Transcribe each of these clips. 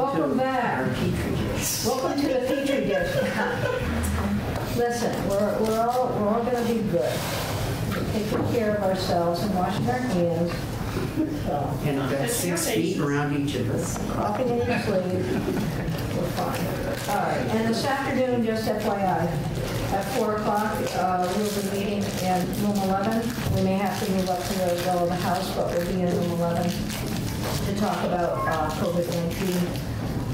Welcome back. Petri dish. Welcome to the Petri dish. Listen, we're, we're all, we're all gonna be good. We're taking care of ourselves and washing our hands. So, And about six feet around each of us. Coughing in your sleeve, we're fine. All right, and this afternoon, just FYI, at 4 o'clock, uh, we'll be meeting in room 11. We may have to move up to the middle of the house, but we'll be in room 11 to talk about uh, COVID-19,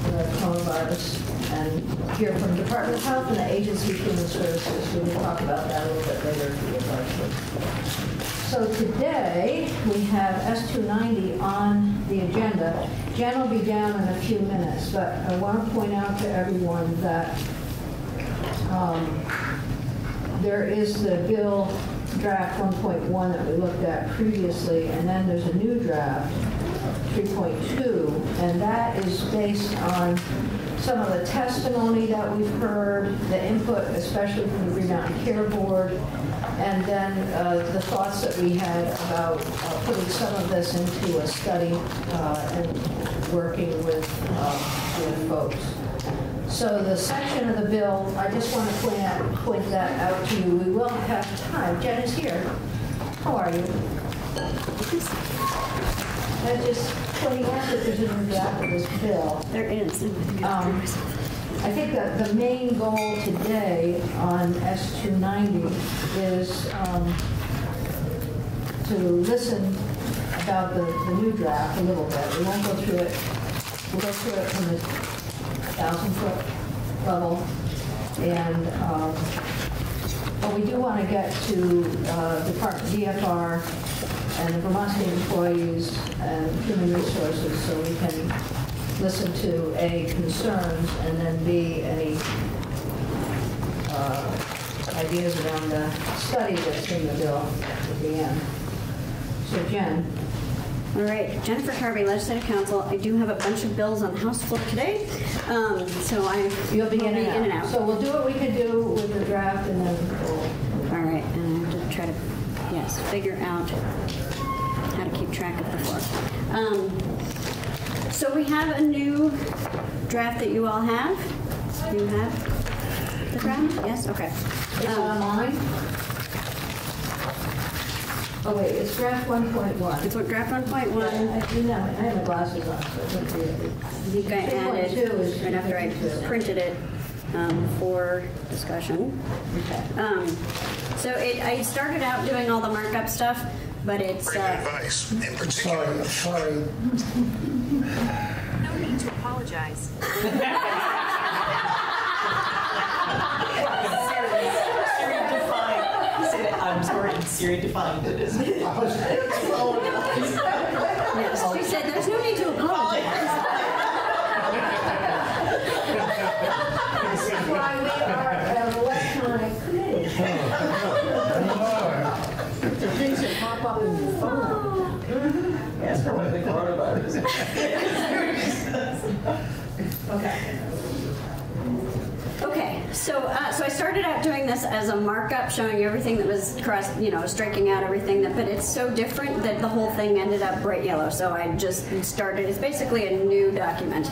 the coronavirus, and hear from Department of Health and the Agency of Human Services. We will talk about that a little bit later we get to. So today, we have S290 on the agenda. Jen will be down in a few minutes, but I want to point out to everyone that um, there is the bill draft 1.1 that we looked at previously, and then there's a new draft, 3.2, and that is based on some of the testimony that we've heard, the input, especially from the Green Mountain Care Board, and then uh, the thoughts that we had about uh, putting some of this into a study uh, and working with, uh, with folks. So the section of the bill, I just want to point out, point that out to you. We will have time. Jen is here. How are you? I'm just pointing out that there's a draft of this bill. There is. Um, I think that the main goal today on S290 is um, to listen about the, the new draft a little bit. We won't go through it, we'll go through it from the thousand foot level. And, um, but we do want to get to uh, Department DFR and the Vermont State employees and human resources so we can listen to A, concerns, and then B, any uh, ideas around the study that's in the bill at the end. So Jen, All right, Jennifer Carbee, Legislative Council. I do have a bunch of bills on the House floor today, um, so I you'll be will in and out. So we'll do what we can do with the draft and then we'll All right, and I have to try to, yes, figure out how to keep track of the floor. Um, so we have a new draft that you all have. You have the draft? Yes. Okay. It's Um, online? Oh, wait, it's draft 1.1. it's what draft 1.1. I do know, I have my glasses on, so I don't see it. I added 2.2 is right after I printed it um, for discussion. Okay. Um, so it, I started out doing all the markup stuff, but it's Bring uh, advice, in particular. Sorry, sorry. No need to apologize. Siri defined. Say I'm sorry, Siri defined it as. yes, she said there's no need to apologize. pop up in your phone. Ask her what. Okay. Okay, so uh, so I started out doing this as a markup, showing you everything that was cross, you know, striking out everything that. But it's so different that the whole thing ended up bright yellow. So I just started. It's basically a new document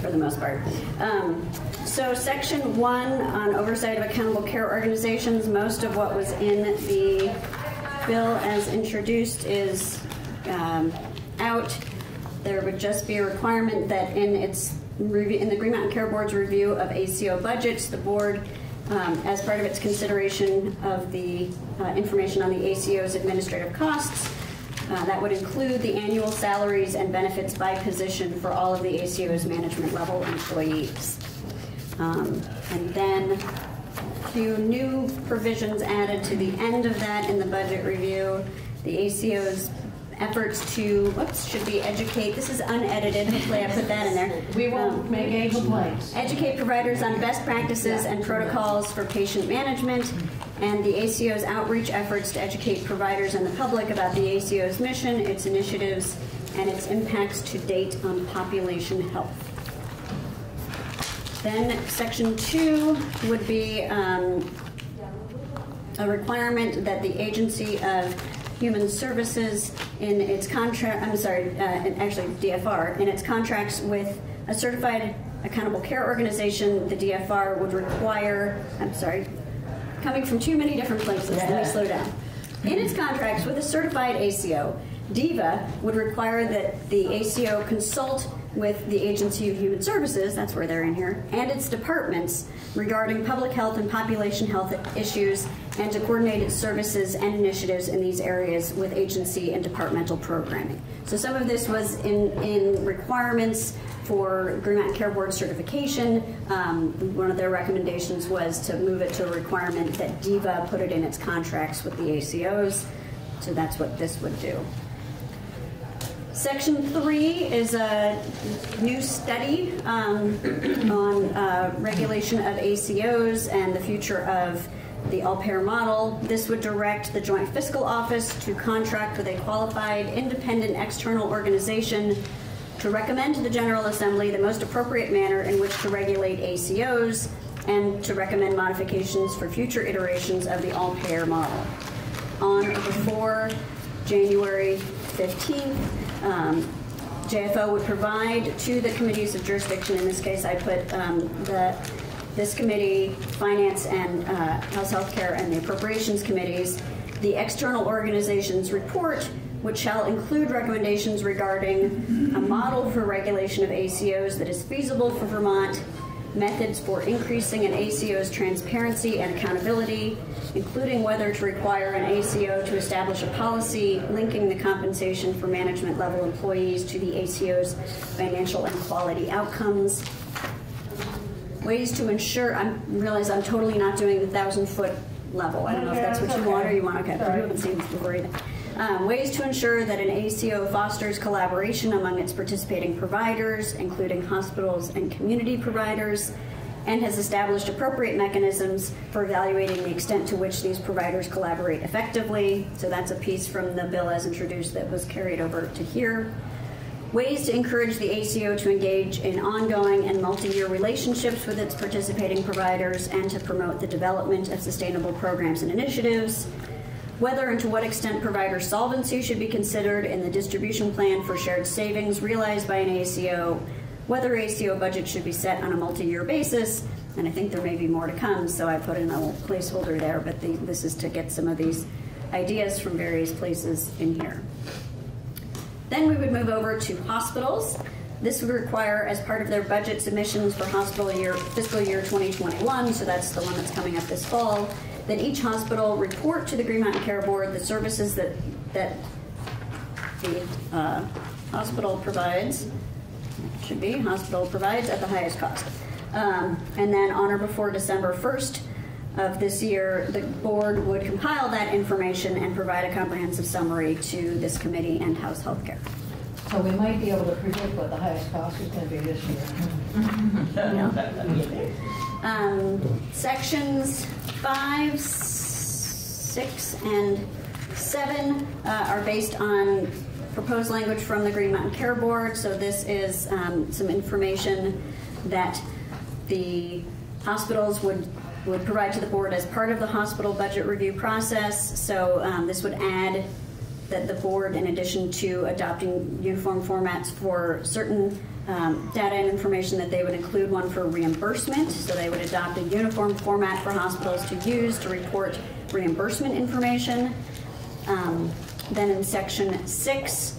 for the most part. Um, so section one on oversight of accountable care organizations. Most of what was in the bill as introduced is um, out. There would just be a requirement that in its review, in the Green Mountain Care Board's review of ACO budgets, the board, um, as part of its consideration of the uh, information on the ACO's administrative costs, uh, that would include the annual salaries and benefits by position for all of the ACO's management level employees. Um, and then few new provisions added to the end of that in the budget review. The ACO's efforts to, whoops, should be educate, this is unedited, hopefully I put that in there. We won't Um, make any complaints. Educate providers on best practices and protocols for patient management, and the ACO's outreach efforts to educate providers and the public about the ACO's mission, its initiatives, and its impacts to date on population health. Then section two would be um, a requirement that the agency of Human Services in its contract, I'm sorry, uh, actually DFR, in its contracts with a certified accountable care organization, the DFR would require, I'm sorry, coming from too many different places, let me slow down. In its contracts with a certified ACO, DVHA would require that the ACO consult with the Agency of Human Services, that's where they're in here, and its departments regarding public health and population health issues and to coordinate its services and initiatives in these areas with agency and departmental programming. So some of this was in, in requirements for Green Mountain Care Board certification. Um, one of their recommendations was to move it to a requirement that DVHA put it in its contracts with the ACOs. So that's what this would do. Section three is a new study um, on uh, regulation of ACOs and the future of the all-payer model. This would direct the Joint Fiscal Office to contract with a qualified independent external organization to recommend to the General Assembly the most appropriate manner in which to regulate ACOs and to recommend modifications for future iterations of the all-payer model. On or before January 15th, um, JFO would provide to the committees of jurisdiction, in this case I put um, the, this committee, Finance and uh, House Healthcare and the Appropriations Committees, the external organization's report, which shall include recommendations regarding a model for regulation of ACOs that is feasible for Vermont, methods for increasing an ACO's transparency and accountability, including whether to require an ACO to establish a policy linking the compensation for management level employees to the ACO's financial and quality outcomes. Ways to ensure, I realize I'm totally not doing the thousand foot level. I don't know if that's what you want or you want, okay, Sorry. haven't seen this before either. Um, ways to ensure that an ACO fosters collaboration among its participating providers, including hospitals and community providers, and has established appropriate mechanisms for evaluating the extent to which these providers collaborate effectively. So that's a piece from the bill as introduced that was carried over to here. Ways to encourage the ACO to engage in ongoing and multi-year relationships with its participating providers and to promote the development of sustainable programs and initiatives. Whether and to what extent provider solvency should be considered in the distribution plan for shared savings realized by an ACO. Whether ACO budget should be set on a multi-year basis, and I think there may be more to come, so I put in a placeholder there, but the, this is to get some of these ideas from various places in here. Then we would move over to hospitals. This would require, as part of their budget submissions for hospital year, fiscal year 2021, so that's the one that's coming up this fall, that each hospital report to the Green Mountain Care Board the services that, that the uh, hospital provides, should be, hospital provides at the highest cost. Um, And then on or before December 1st of this year, the board would compile that information and provide a comprehensive summary to this committee and House Healthcare. So we might be able to predict what the highest cost is going to be this year. Um, sections five, six, and seven uh, are based on proposed language from the Green Mountain Care Board. So this is um, some information that the hospitals would would provide to the board as part of the hospital budget review process. So um, this would add that the board, in addition to adopting uniform formats for certain um, data and information, that they would include one for reimbursement. So they would adopt a uniform format for hospitals to use to report reimbursement information. Um, then in section six,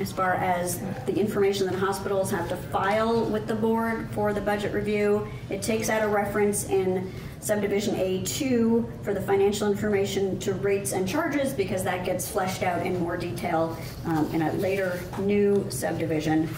as far as the information that hospitals have to file with the board for the budget review, it takes out a reference in subdivision A2 for the financial information to rates and charges because that gets fleshed out in more detail um, in a later new subdivision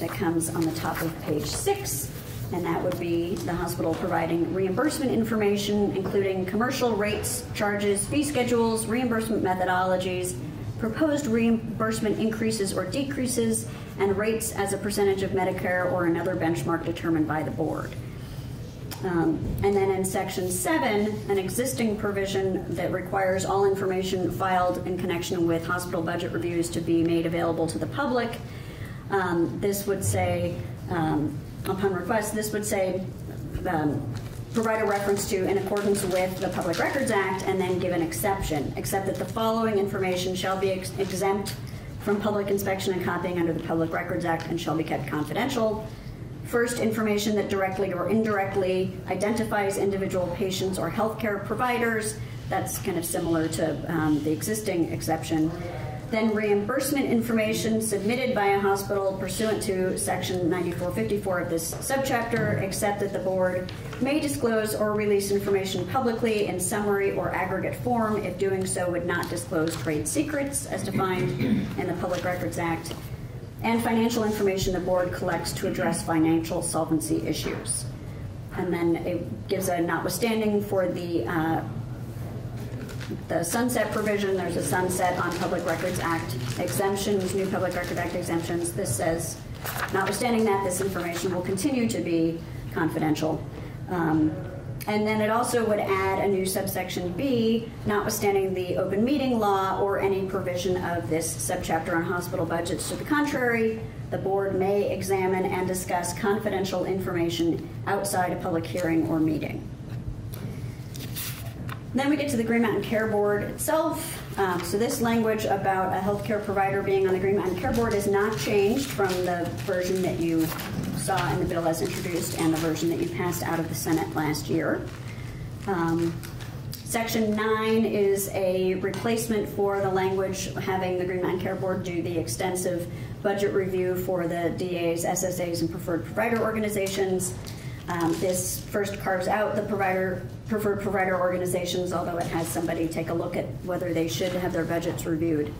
that comes on the top of page six. And that would be the hospital providing reimbursement information, including commercial rates, charges, fee schedules, reimbursement methodologies, proposed reimbursement increases or decreases, and rates as a percentage of Medicare or another benchmark determined by the board. Um, and then in section seven, an existing provision that requires all information filed in connection with hospital budget reviews to be made available to the public. Um, this would say, um, upon request, this would say, um, provide a reference to in accordance with the Public Records Act and then give an exception, except that the following information shall be ex- exempt from public inspection and copying under the Public Records Act and shall be kept confidential. First, information that directly or indirectly identifies individual patients or healthcare providers. That's kind of similar to um, the existing exception. Then reimbursement information submitted by a hospital pursuant to section 9454 of this subchapter, except that the board may disclose or release information publicly in summary or aggregate form if doing so would not disclose trade secrets as defined in the Public Records Act, and financial information the board collects to address financial solvency issues. And then it gives a notwithstanding for the uh, the sunset provision, there's a sunset on Public Records Act exemptions, new Public Record Act exemptions. This says, notwithstanding that, this information will continue to be confidential. Um, and then it also would add a new subsection B, notwithstanding the open meeting law or any provision of this subchapter on hospital budgets. To the contrary, the board may examine and discuss confidential information outside a public hearing or meeting. Then we get to the Green Mountain Care Board itself. Um, so this language about a healthcare provider being on the Green Mountain Care Board is not changed from the version that you saw in the bill as introduced and the version that you passed out of the Senate last year. Um, Section 9 is a replacement for the language having the Green Mountain Care Board do the extensive budget review for the DAs, SSAs, and preferred provider organizations. Um, this first carves out the provider preferred provider organizations, although it has somebody take a look at whether they should have their budgets reviewed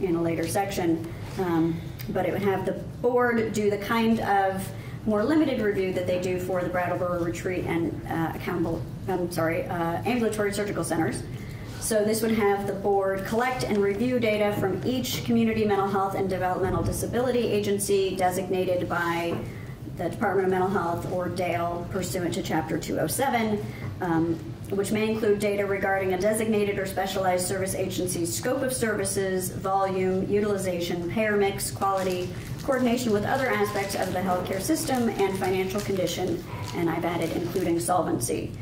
in a later section. Um, but it would have the board do the kind of more limited review that they do for the Brattleboro Retreat and uh, accountable, I'm sorry, uh, ambulatory surgical centers. So this would have the board collect and review data from each community mental health and developmental disability agency designated by the Department of Mental Health or DAIL pursuant to Chapter 207, um, which may include data regarding a designated or specialized service agency's scope of services, volume, utilization, payer mix, quality, coordination with other aspects of the healthcare system, and financial condition, and I've added including solvency.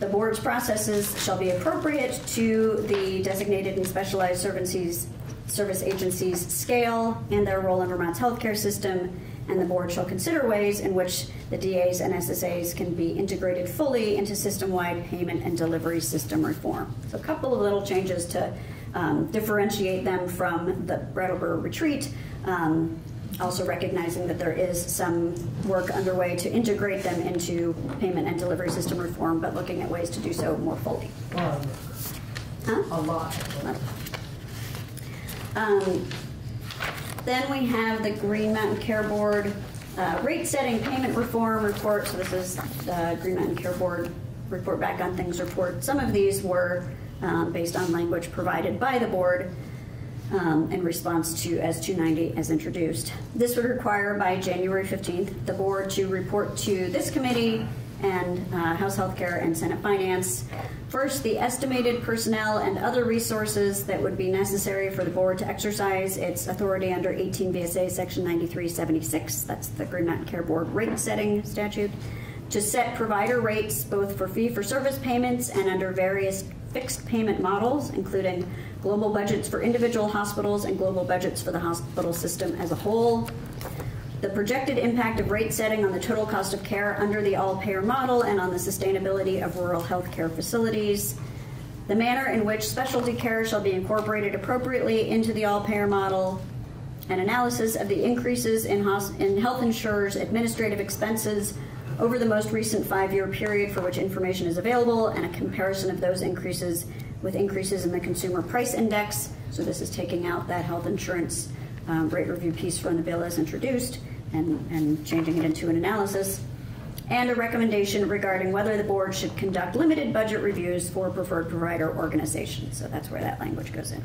The board's processes shall be appropriate to the designated and specialized services, service agencies' scale and their role in Vermont's healthcare system, and the board shall consider ways in which the DAs and SSAs can be integrated fully into system-wide payment and delivery system reform. So a couple of little changes to um, differentiate them from the Brattleboro retreat. Um, also recognizing that there is some work underway to integrate them into payment and delivery system reform, but looking at ways to do so more fully. Huh? A lot. Um, then we have the Green Mountain Care Board uh, rate setting payment reform report. So this is the Green Mountain Care Board report back on things report. Some of these were um, based on language provided by the board um, in response to S290 as introduced. This would require by January 15th the board to report to this committee and uh, House Healthcare and Senate Finance. First, the estimated personnel and other resources that would be necessary for the board to exercise its authority under 18 VSA Section 9376. That's the Green Mountain Care Board rate setting statute. To set provider rates both for fee for service payments and under various fixed payment models, including global budgets for individual hospitals and global budgets for the hospital system as a whole the projected impact of rate setting on the total cost of care under the all payer model and on the sustainability of rural health care facilities, the manner in which specialty care shall be incorporated appropriately into the all payer model, an analysis of the increases in, in health insurers' administrative expenses over the most recent five year period for which information is available, and a comparison of those increases with increases in the consumer price index. So, this is taking out that health insurance um, rate review piece from the bill as introduced and, and changing it into an analysis, and a recommendation regarding whether the board should conduct limited budget reviews for preferred provider organizations. So that's where that language goes in.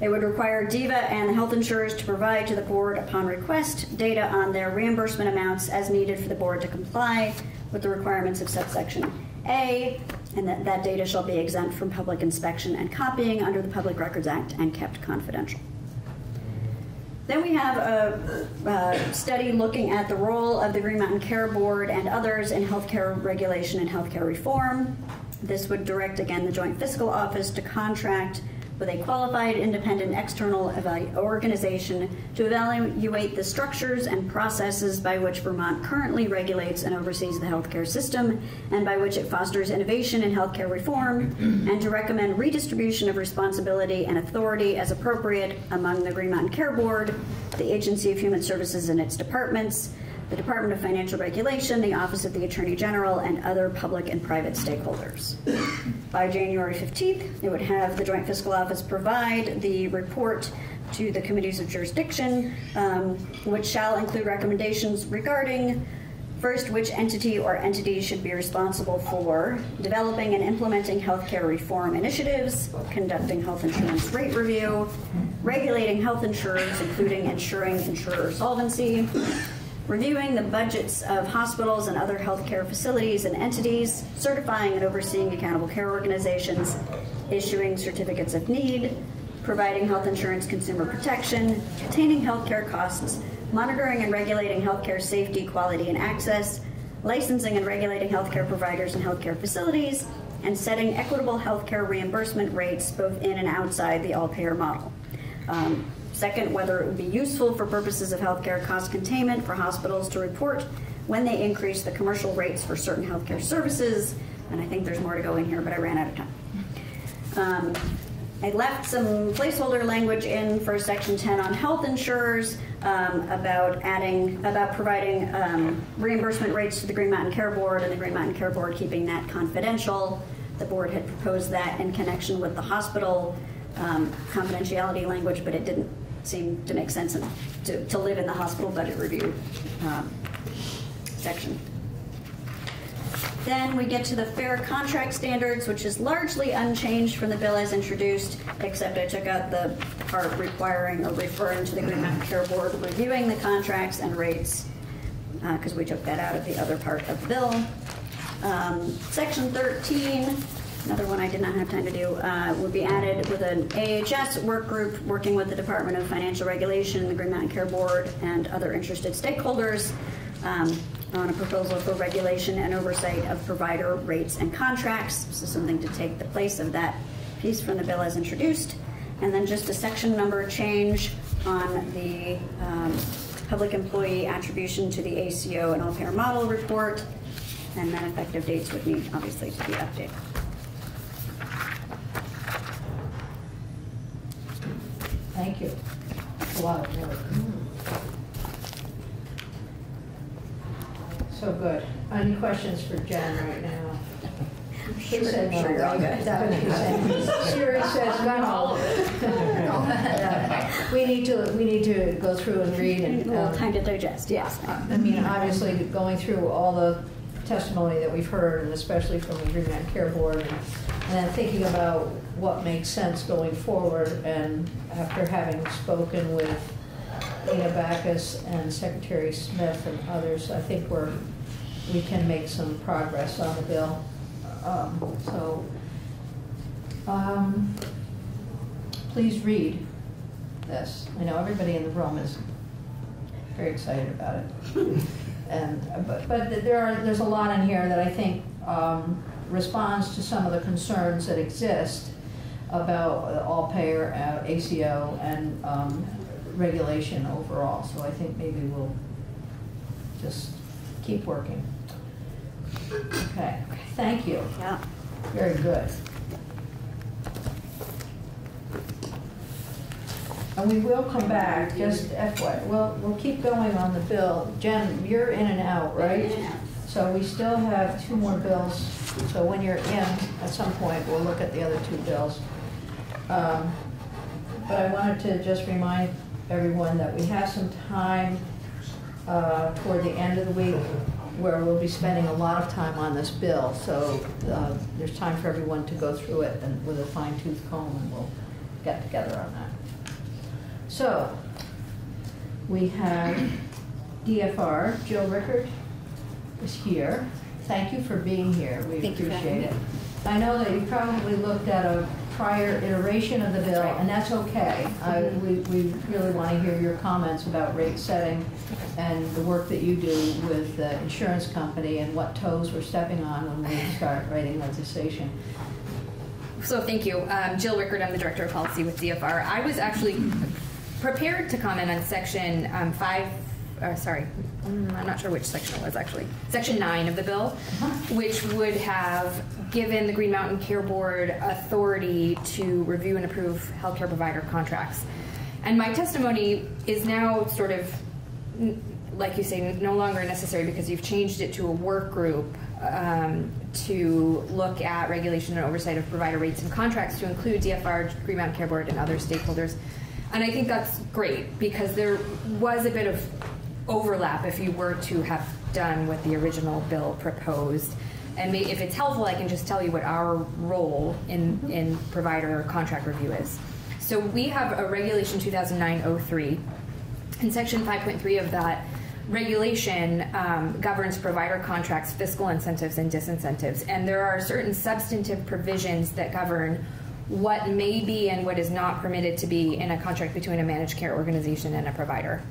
It would require DVHA and the health insurers to provide to the board upon request data on their reimbursement amounts as needed for the board to comply with the requirements of subsection A, and that that data shall be exempt from public inspection and copying under the Public Records Act and kept confidential. Then we have a, uh study looking at the role of the Green Mountain Care Board and others in healthcare regulation and healthcare reform. This would direct again the Joint Fiscal Office to contract with a qualified independent external organization to evaluate the structures and processes by which Vermont currently regulates and oversees the healthcare system and by which it fosters innovation in healthcare reform, and to recommend redistribution of responsibility and authority as appropriate among the Green Mountain Care Board, the Agency of Human Services and its departments, the Department of Financial Regulation, the Office of the Attorney General, and other public and private stakeholders. By January 15th, it would have the Joint Fiscal Office provide the report to the committees of jurisdiction, um, which shall include recommendations regarding First, which entity or entities should be responsible for developing and implementing healthcare reform initiatives, conducting health insurance rate review, regulating health insurers, including ensuring insurer solvency, reviewing the budgets of hospitals and other healthcare facilities and entities, certifying and overseeing accountable care organizations, issuing certificates of need, providing health insurance consumer protection, containing healthcare costs, monitoring and regulating healthcare safety, quality, and access, licensing and regulating healthcare providers and healthcare facilities, and setting equitable healthcare reimbursement rates both in and outside the all-payer model. Um, Second, whether it would be useful for purposes of healthcare cost containment for hospitals to report when they increase the commercial rates for certain healthcare services. And I think there's more to go in here, but I ran out of time. Um, I left some placeholder language in for section 10 on health insurers um, about adding, about providing um, reimbursement rates to the Green Mountain Care Board and the Green Mountain Care Board keeping that confidential. The board had proposed that in connection with the hospital um, confidentiality language, but it didn't seem to make sense to, to live in the hospital budget review um, section. Then we get to the fair contract standards, which is largely unchanged from the bill as introduced, except I took out the part requiring or referring to the Green Mountain Care Board reviewing the contracts and rates, because we took that out of the other part of the bill. Um, Section 13, another one I did not have time to do, uh, would be added with an AHS work group working with the Department of Financial Regulation, the Green Mountain Care Board, and other interested stakeholders um, on a proposal for regulation and oversight of provider rates and contracts. So something to take the place of that piece from the bill as introduced. And then just a section number change on the um, public employee attribution to the ACO and all-payer model report. And then effective dates would need, obviously, to be updated. Thank you. A lot of work. So good. Any questions for Jen right now? She said no, sure you're all right? good. Is that what you said? Siri says no. All of it. We need to, we need to go through and read A and. little um, time to digest, yes. I mean, obviously, going through all the testimony that we've heard, and especially from the Green Mountain Care Board, and and then thinking about what makes sense going forward, and after having spoken with Dana Backus and Secretary Smith and others, I think we're, we can make some progress on the bill. Um, So, um, please read this. I know everybody in the room is very excited about it. And, but, but there are, there's a lot in here that I think um, responds to some of the concerns that exist about all-payer, uh, ACO, and um, regulation overall. So I think maybe we'll just keep working. Okay, thank you. Yeah. Very good. And we will come back, just FYI, we'll, we'll keep going on the bill. Jen, you're in and out, right? So we still have two more bills, so when you're in, at some point, we'll look at the other two bills. Um, But I wanted to just remind everyone that we have some time uh, toward the end of the week where we'll be spending a lot of time on this bill. So uh, there's time for everyone to go through it and with a fine tooth comb, and we'll get together on that. So, we have DFR, Jill Rickard is here. Thank you for being here, we Thank appreciate it. I know that you probably looked at a prior iteration of the bill, and that's okay. I- We we really want to hear your comments about rate setting and the work that you do with the insurance company and what toes we're stepping on when we start writing legislation. So thank you. Um, Jill Rickard, I'm the Director of Policy with DFR. I was actually prepared to comment on section um, five, uh, sorry, mm, I'm not sure which section it was actually, section nine of the bill, which would have given the Green Mountain Care Board authority to review and approve healthcare provider contracts. And my testimony is now sort of like you say, no longer necessary because you've changed it to a work group um, to look at regulation and oversight of provider rates and contracts to include DFR, Green Mountain Care Board, and other stakeholders. And I think that's great because there was a bit of overlap if you were to have done what the original bill proposed. And if it's helpful, I can just tell you what our role in, in provider contract review is. So we have a regulation 2009-03 and section 5.3 of that regulation um, governs provider contracts, fiscal incentives, and disincentives. And there are certain substantive provisions that govern what may be and what is not permitted to be in a contract between a managed care organization and a provider.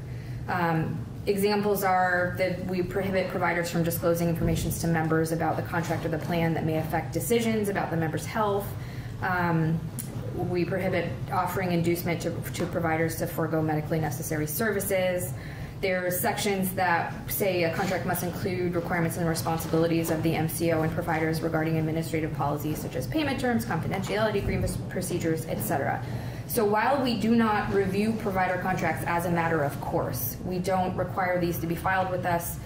Um, examples are that we prohibit providers from disclosing information to members about the contract or the plan that may affect decisions about the member's health. Um, we prohibit offering inducement to, to providers to forego medically necessary services. There are sections that say a contract must include requirements and responsibilities of the MCO and providers regarding administrative policies such as payment terms, confidentiality agreements, procedures, etc. So while we do not review provider contracts as a matter of course, we don't require these to be filed with us,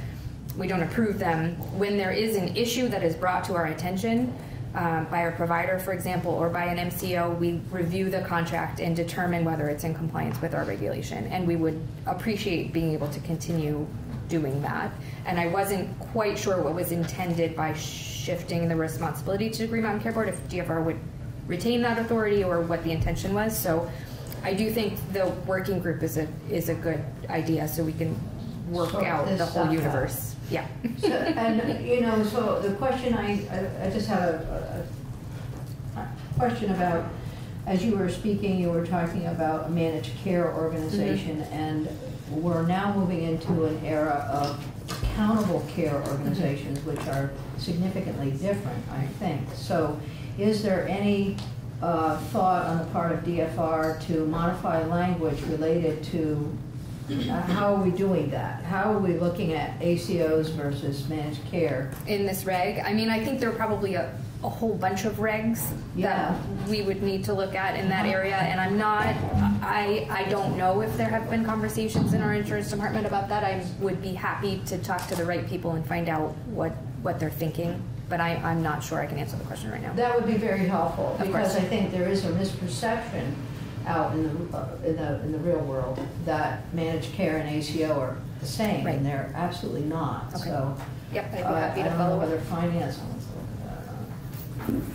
we don't approve them. When there is an issue that is brought to our attention, um, by a provider, for example, or by an MCO, we review the contract and determine whether it's in compliance with our regulation. And we would appreciate being able to continue doing that. And I wasn't quite sure what was intended by shifting the responsibility to the Green Mountain Care Board, if DFR would retain that authority or what the intention was. So I do think the working group is a, is a good idea so we can work Sort out the whole stuff out. universe. Yeah. So, and, you know, so the question I, I- I just had a, a- a question about, as you were speaking, you were talking about a managed care organization, mm-hmm. and we're now moving into an era of accountable care organizations, which are significantly different, I think. So is there any uh, thought on the part of DFR to modify language related to uh, how are we doing that? How are we looking at ACOs versus managed care? in this reg. I mean, I think there are probably a, a whole bunch of regs Yeah. that we would need to look at in that area. And I'm not, I, I don't know if there have been conversations in our insurance department about that. I would be happy to talk to the right people and find out what, what they're thinking. But I, I'm not sure I can answer the question right now. That would be very helpful, Of because I course. think there is a misperception out in the, uh, in the, in the real world that managed care and ACO are the same, Right. and they're absolutely not, Okay. so. Yep, I'd be uh, happy to I don't know follow up. whether finance wants to look at that.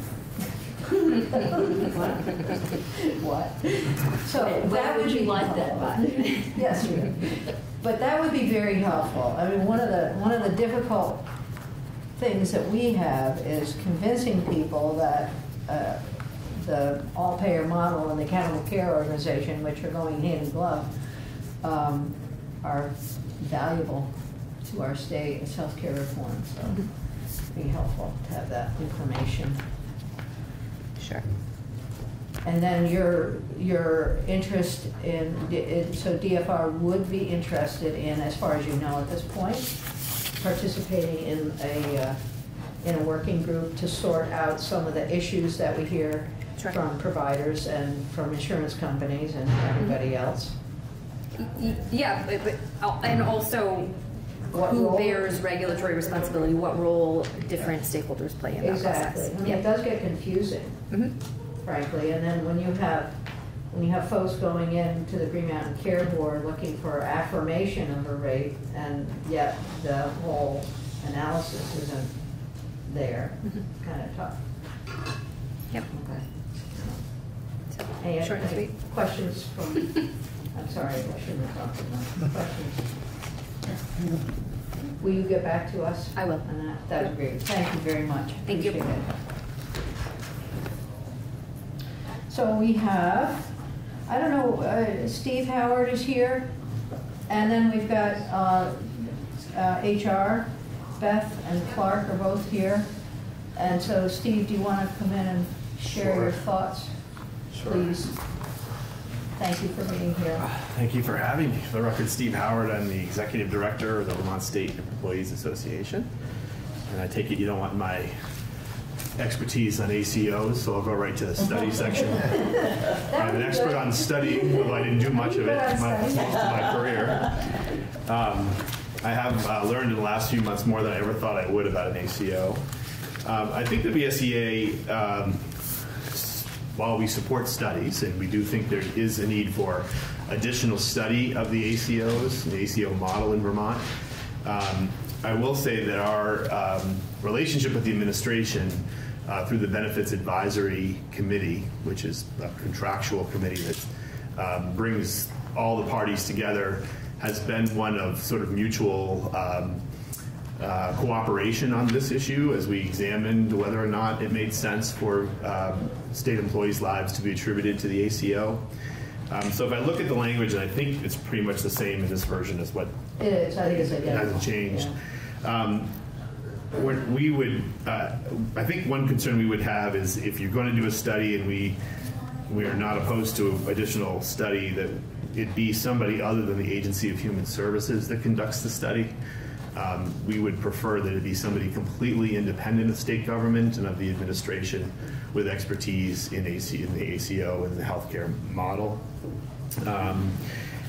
What? So that would be. Yes. But that would be very helpful. I mean, one of the, one of the difficult things that we have is convincing people that uh, the all-payer model and the accountable care organization, which are going hand in glove, um, are valuable to our state as healthcare reform, so it'd be helpful to have that information. Sure. And then your, your interest in, in- so DFR would be interested in, as far as you know at this point, participating in a, uh, in a working group to sort out some of the issues that we hear Sure. from providers and from insurance companies and everybody else. Y- Yeah, but, but, uh, and also What who role- bears regulatory responsibility, what role different stakeholders play in that Exactly. process. I mean, it does get confusing, Mhm. frankly, and then when you have, when you have folks going in to the Green Mountain Care Board looking for affirmation of a rate, and yet the whole analysis isn't there, mm-hmm. kind of tough. Yep. Okay. So, Any Short and sweet. questions from, I'm sorry, I shouldn't have talked about questions. Will you get back to us? I will. On that, that would be great. Thank you very much. Thank you. It. So we have, I don't know, uh, Steve Howard is here, and then we've got uh, uh, HR, Beth and Clark are both here. And so, Steve, do you want to come in and share your thoughts? Sure. Please. Thank you for being here. Thank you for having me. For the record, Steve Howard, I'm the Executive Director of the Vermont State Employees Association. And I take it you don't want my expertise on ACOs, so I'll go right to the study section. I'm an expert on studying, although I didn't do much of it my- most of my career. Um, I have uh, learned in the last few months more than I ever thought I would about an ACO. Um, I think the VSEA, um, while we support studies, and we do think there is a need for additional study of the ACOs, the ACO model in Vermont, um, I will say that our um, relationship with the administration uh, through the Benefits Advisory Committee, which is a contractual committee that um, brings all the parties together, has been one of sort of mutual um, uh, cooperation on this issue as we examined whether or not it made sense for um, state employees' lives to be attributed to the ACO. Um, so if I look at the language, and I think it's pretty much the same in this version as what It is, I think it's a it hasn't changed. Um, what we would, uh, I think one concern we would have is if you're going to do a study and we, we are not opposed to additional study, that it be somebody other than the Agency of Human Services that conducts the study. Um, we would prefer that it be somebody completely independent of state government and of the administration with expertise in, AC, in the ACO and the healthcare model. Um,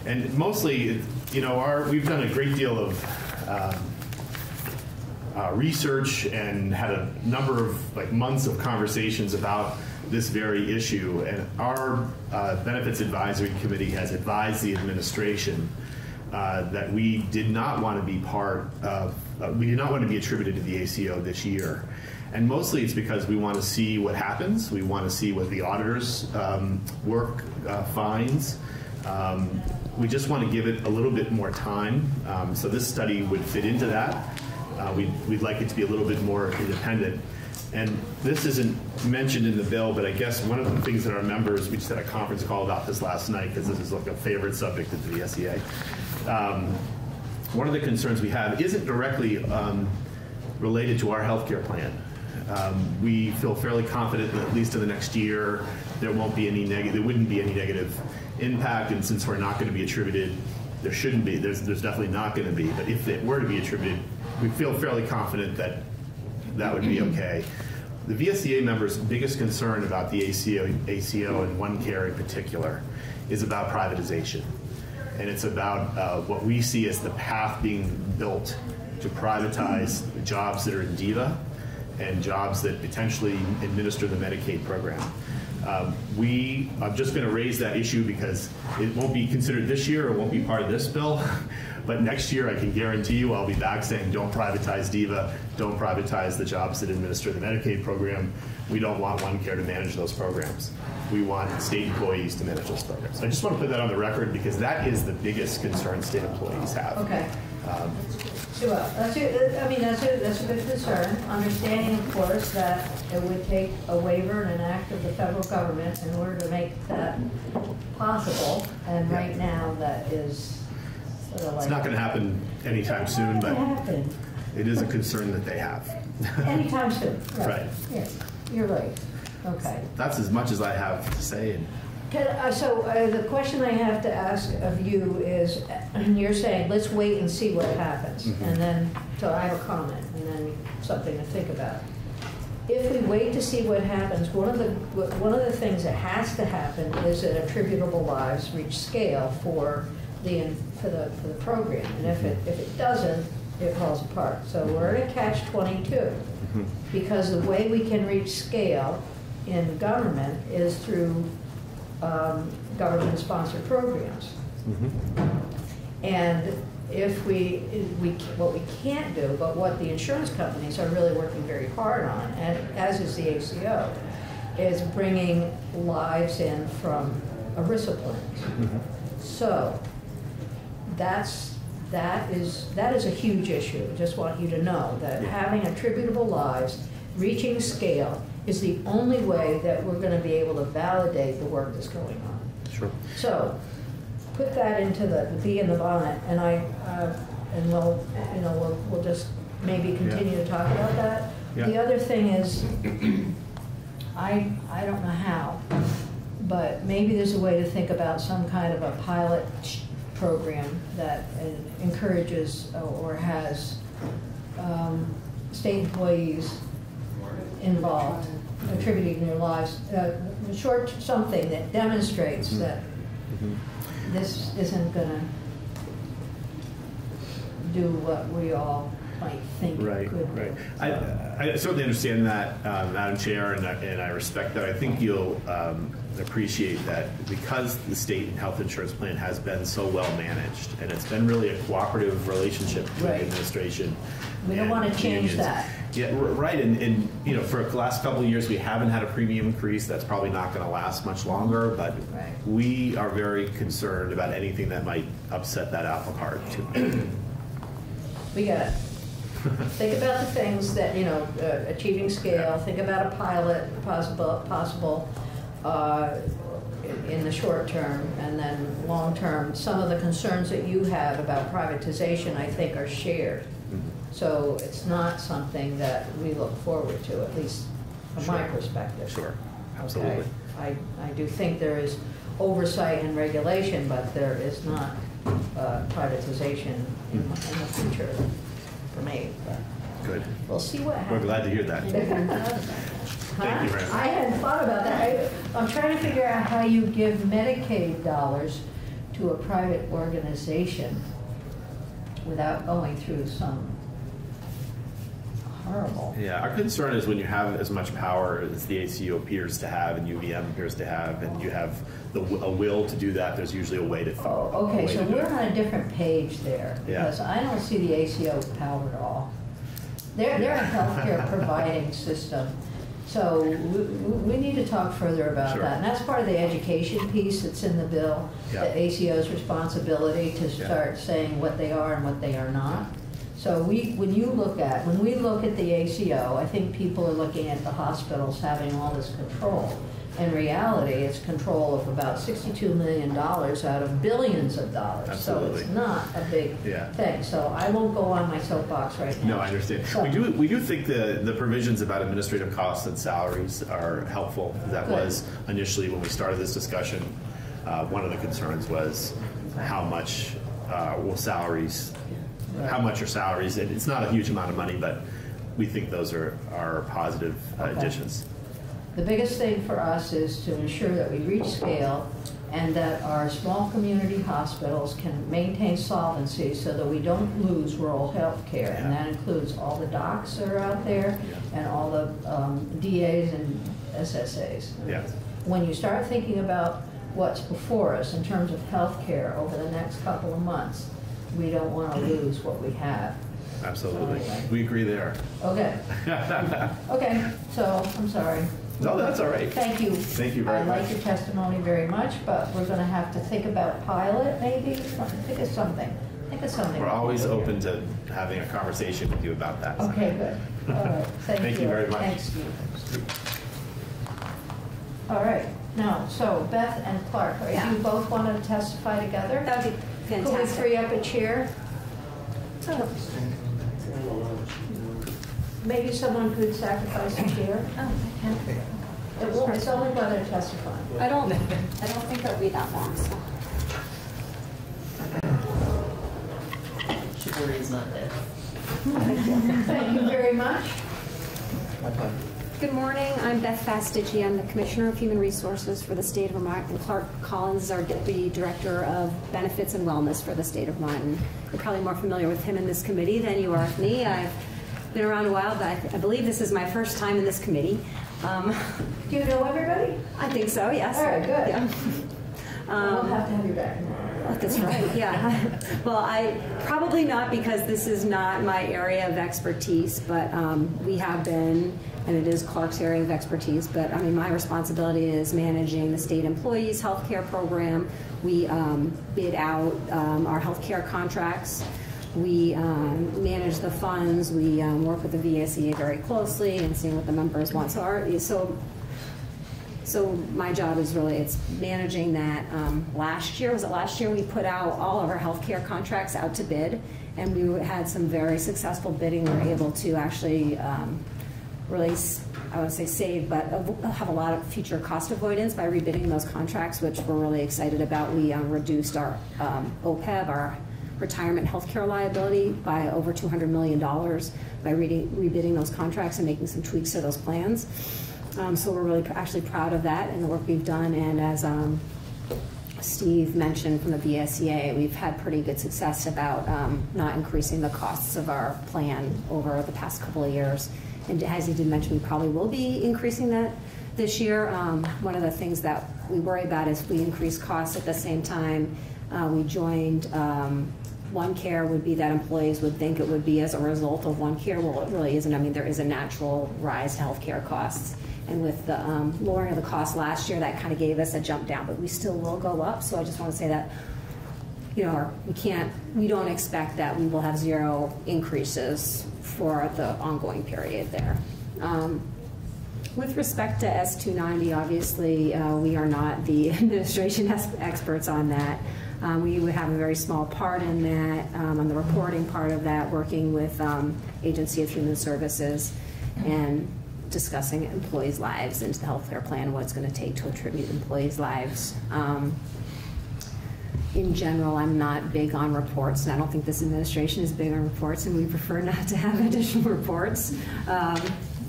and mostly, you know, our, we've done a great deal of um, uh, research and had a number of like months of conversations about this very issue. And our uh, benefits advisory committee has advised the administration uh, that we did not want to be part of, uh, we did not want to be attributed to the ACO this year. And mostly it's because we want to see what happens. We want to see what the auditors' um, work uh, finds. Um, we just want to give it a little bit more time. Um, so this study would fit into that. Uh, we'd, we'd like it to be a little bit more independent. And this isn't mentioned in the bill, but I guess one of the things that our members, we just had a conference call about this last night because this is like a favorite subject of the SEA. Um, one of the concerns we have isn't directly um, related to our healthcare plan. Um, we feel fairly confident that at least in the next year there won't be any negative, there wouldn't be any negative impact, and since we're not going to be attributed, there shouldn't be. There's, there's definitely not going to be. But if it were to be attributed, we feel fairly confident that that would be okay. The VSEA members' biggest concern about the ACO, ACO and OneCare in particular is about privatization. And it's about uh, what we see as the path being built to privatize the jobs that are in DVHA and jobs that potentially administer the Medicaid program. Um, we, I'm just going to raise that issue because it won't be considered this year, it won't be part of this bill. But next year, I can guarantee you, I'll be back saying, don't privatize DVHA, don't privatize the jobs that administer the Medicaid program. We don't want OneCare to manage those programs. We want state employees to manage those programs. I just want to put that on the record because that is the biggest concern state employees have. Okay. Um, sure, that's a, I mean, that's a, that's a good concern, understanding, of course, that it would take a waiver and an act of the federal government in order to make that possible, and right now, that is sort of like. It's not going to happen anytime soon, but happen it is a concern that they have. anytime soon, right. Right. Yeah, you're right, okay. That's as much as I have to say. Can, uh, so uh, the question I have to ask of you is, you're saying, let's wait and see what happens, and then, so I have a comment, and then something to think about. If we wait to see what happens, one of the, one of the things that has to happen is that attributable lives reach scale for the, for the, for the program, and if it, if it doesn't, it falls apart. So we're in a catch twenty-two, mm-hmm. because the way we can reach scale in government is through um, government-sponsored programs. Mm-hmm. And if we, we, what we can't do, but what the insurance companies are really working very hard on, and as is the ACO, is bringing lives in from ERISA plans. Mm-hmm. So, that's, that is, that is a huge issue. Just want you to know that having attributable lives, reaching scale, is the only way that we're gonna be able to validate the work that's going on. Sure. So, put that into the, the bee in the bonnet, and I, uh, and we'll, you know, we'll, we'll just maybe continue to talk about that. The other thing is, I, I don't know how, but maybe there's a way to think about some kind of a pilot program that encourages or has um, state employees involved, attributing their lives, uh, short, something that demonstrates that this isn't gonna do what we all might think Right, could right. I, I certainly understand that, uh, Madam Chair, and I, and I respect that. I think you'll um, appreciate that because the state health insurance plan has been so well managed, and it's been really a cooperative relationship with the Right. administration. We don't wanna change unions. that. Yeah, right, and, and, you know, for the last couple of years, we haven't had a premium increase. That's probably not gonna last much longer, but Right. we are very concerned about anything that might upset that apple cart. We got it. Think about the things that, you know, uh, achieving scale, think about a pilot, possible, possible, uh, in- in the short term, and then long term. Some of the concerns that you have about privatization, I think, are shared. So it's not something that we look forward to, at least from my perspective. Sure, Okay? absolutely. I, I do think there is oversight and regulation, but there is not uh, privatization in, in the future for me. but Good. We'll see what We're glad to hear that. Huh? you. I hadn't thought about that. I, I'm trying to figure out how you give Medicaid dollars to a private organization without going through some horrible. Yeah, our concern is when you have as much power as the ACO appears to have and UVM appears to have, and you have the, a will to do that, there's usually a way to. Oh, okay, so we're on a different page there, Yeah. because I don't see the ACO's power at all. They're, they're a healthcare providing system, so we, we need to talk further about Sure. that. And that's part of the education piece that's in the bill, Yeah. the ACO's responsibility to Yeah. start saying what they are and what they are not. So we, when you look at, when we look at the ACO, I think people are looking at the hospitals having all this control. In reality, it's control of about $62 million out of billions of dollars. So it's not a big Yeah. thing. So I won't go on my soapbox right now. No, I understand. So- We do, we do think the, the provisions about administrative costs and salaries are helpful. That Good. was initially when we started this discussion, uh, one of the concerns was how much uh, will salaries, how much are salaries? And it's not a huge amount of money, but we think those are, are positive uh, Okay. additions. The biggest thing for us is to ensure that we reach scale and that our small community hospitals can maintain solvency so that we don't lose rural health care. And that includes all the docs that are out there and all the um, DAs and SSAs. Yeah. When you start thinking about what's before us in terms of health care over the next couple of months, we don't want to lose what we have. Absolutely. Okay. We agree there. Okay. Okay, so, I'm sorry. No, that's all right. Thank you. Thank you very I like your testimony very much, but we're gonna have to think about pilot, maybe, think of something, think of something. We're always open to having a conversation with you about that. Okay, good. All right, thank you. Thank you very much. Thanks, Steve. All right, now, so Beth and Clark, are Yeah. you both want to testify together? That would be fantastic. Could we free up a chair? Oh. Maybe someone could sacrifice a chair? Oh, I can. It will- It's only while they're testifying. I don't, think I don't think it'll be that long, so. Chivalry's not dead. Thank you very much. Good morning, I'm Beth Fastiggi, I'm the Commissioner of Human Resources for the state of Vermont, and Clark Collins is our Deputy Director of Benefits and Wellness for the state of Vermont. And You're probably more familiar with him in this committee than you are with me. I've been around a while, but I I believe this is my first time in this committee. Um, Do you know everybody? I think so, yes. All right, good. Yeah. We'll have to have you back. Oh, That's right, yeah. Well, I, probably not because this is not my area of expertise, but um, we have been, and it is Clark's area of expertise, but I mean, my responsibility is managing the state employees' health care program. We um, bid out um, our healthcare contracts We um, manage the funds, we um, work with the VSEA very closely and seeing what the members want. So our, so so my job is really, it's managing that. Um, Last year, was it last year, we put out all of our healthcare contracts out to bid, and we had some very successful bidding. We were able to actually um, really, I would say save, but have a lot of future cost avoidance by rebidding those contracts, which we're really excited about. We um, reduced our um, OPEB, our retirement healthcare liability, by over $200 million by rebidding those contracts and making some tweaks to those plans. Um, So we're really actually proud of that and the work we've done. And as um, Steve mentioned from the VSEA, we've had pretty good success about um, not increasing the costs of our plan over the past couple of years. And as he did mention, we probably will be increasing that this year. Um, One of the things that we worry about is we increase costs at the same time, uh, we joined um, OneCare would be that employees would think it would be as a result of OneCare. Well, it really isn't. I mean, there is a natural rise to healthcare costs. And with the um, lowering of the cost last year, that kind of gave us a jump down, but we still will go up. So I just want to say that, you know, we can't, we don't expect that we will have zero increases for the ongoing period there. Um, With respect to S290, obviously, uh, we are not the administration experts on that. Um, We would have a very small part in that, um, on the reporting part of that, working with um, Agency of Human Services and discussing employees' lives into the healthcare plan, what it's going to take to attribute employees' lives. Um, in general, I'm not big on reports, and I don't think this administration is big on reports, and we prefer not to have additional reports. Um,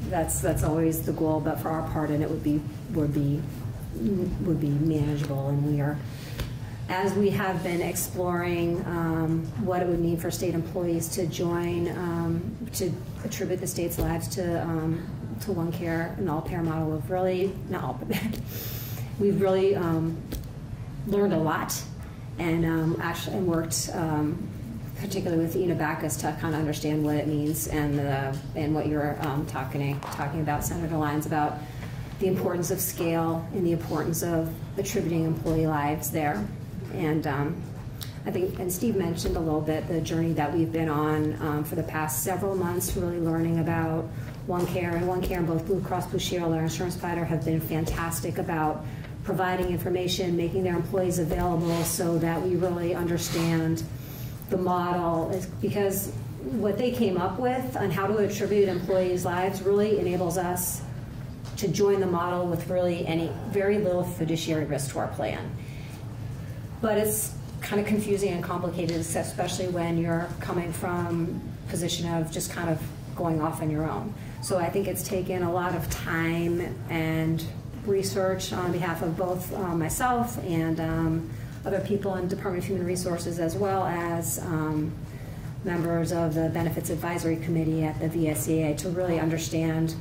That's, that's always the goal, but for our part, and it would be, would be, would be manageable, and we are, as we have been exploring um, what it would mean for state employees to join, um, to attribute the state's lives to, um, to OneCare and All-Payer model, we've really, not all, but we've really um, learned a lot and um, actually and worked um, particularly with Ena Backus to kind of understand what it means and and what you're talking talking about, Senator Lyons, about the importance of scale and the importance of attributing employee lives there. And um, I think, and Steve mentioned a little bit the journey that we've been on um, for the past several months, really learning about OneCare and OneCare and both Blue Cross Blue Shield, our insurance provider, have been fantastic about providing information, making their employees available so that we really understand the model because what they came up with on how to attribute employees' lives really enables us to join the model with really any very little fiduciary risk to our plan. But it's kind of confusing and complicated, especially when you're coming from position of just kind of going off on your own. So I think it's taken a lot of time and research on behalf of both uh, myself and um, other people in Department of Human Resources, as well as um, members of the Benefits Advisory Committee at the VSEA, to really understand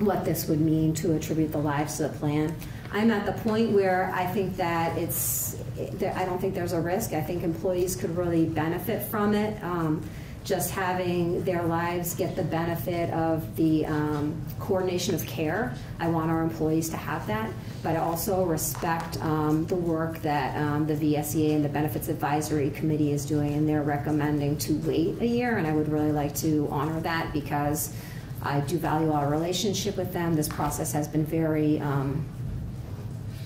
what this would mean to attribute the lives to the plan. I'm at the point where I think that it's, I don't think there's a risk. I think employees could really benefit from it. Um, just having their lives get the benefit of the um, coordination of care. I want our employees to have that, but I also respect um, the work that um, the VSEA and the Benefits Advisory Committee is doing, and they're recommending to wait a year, and I would really like to honor that because I do value our relationship with them. This process has been very um,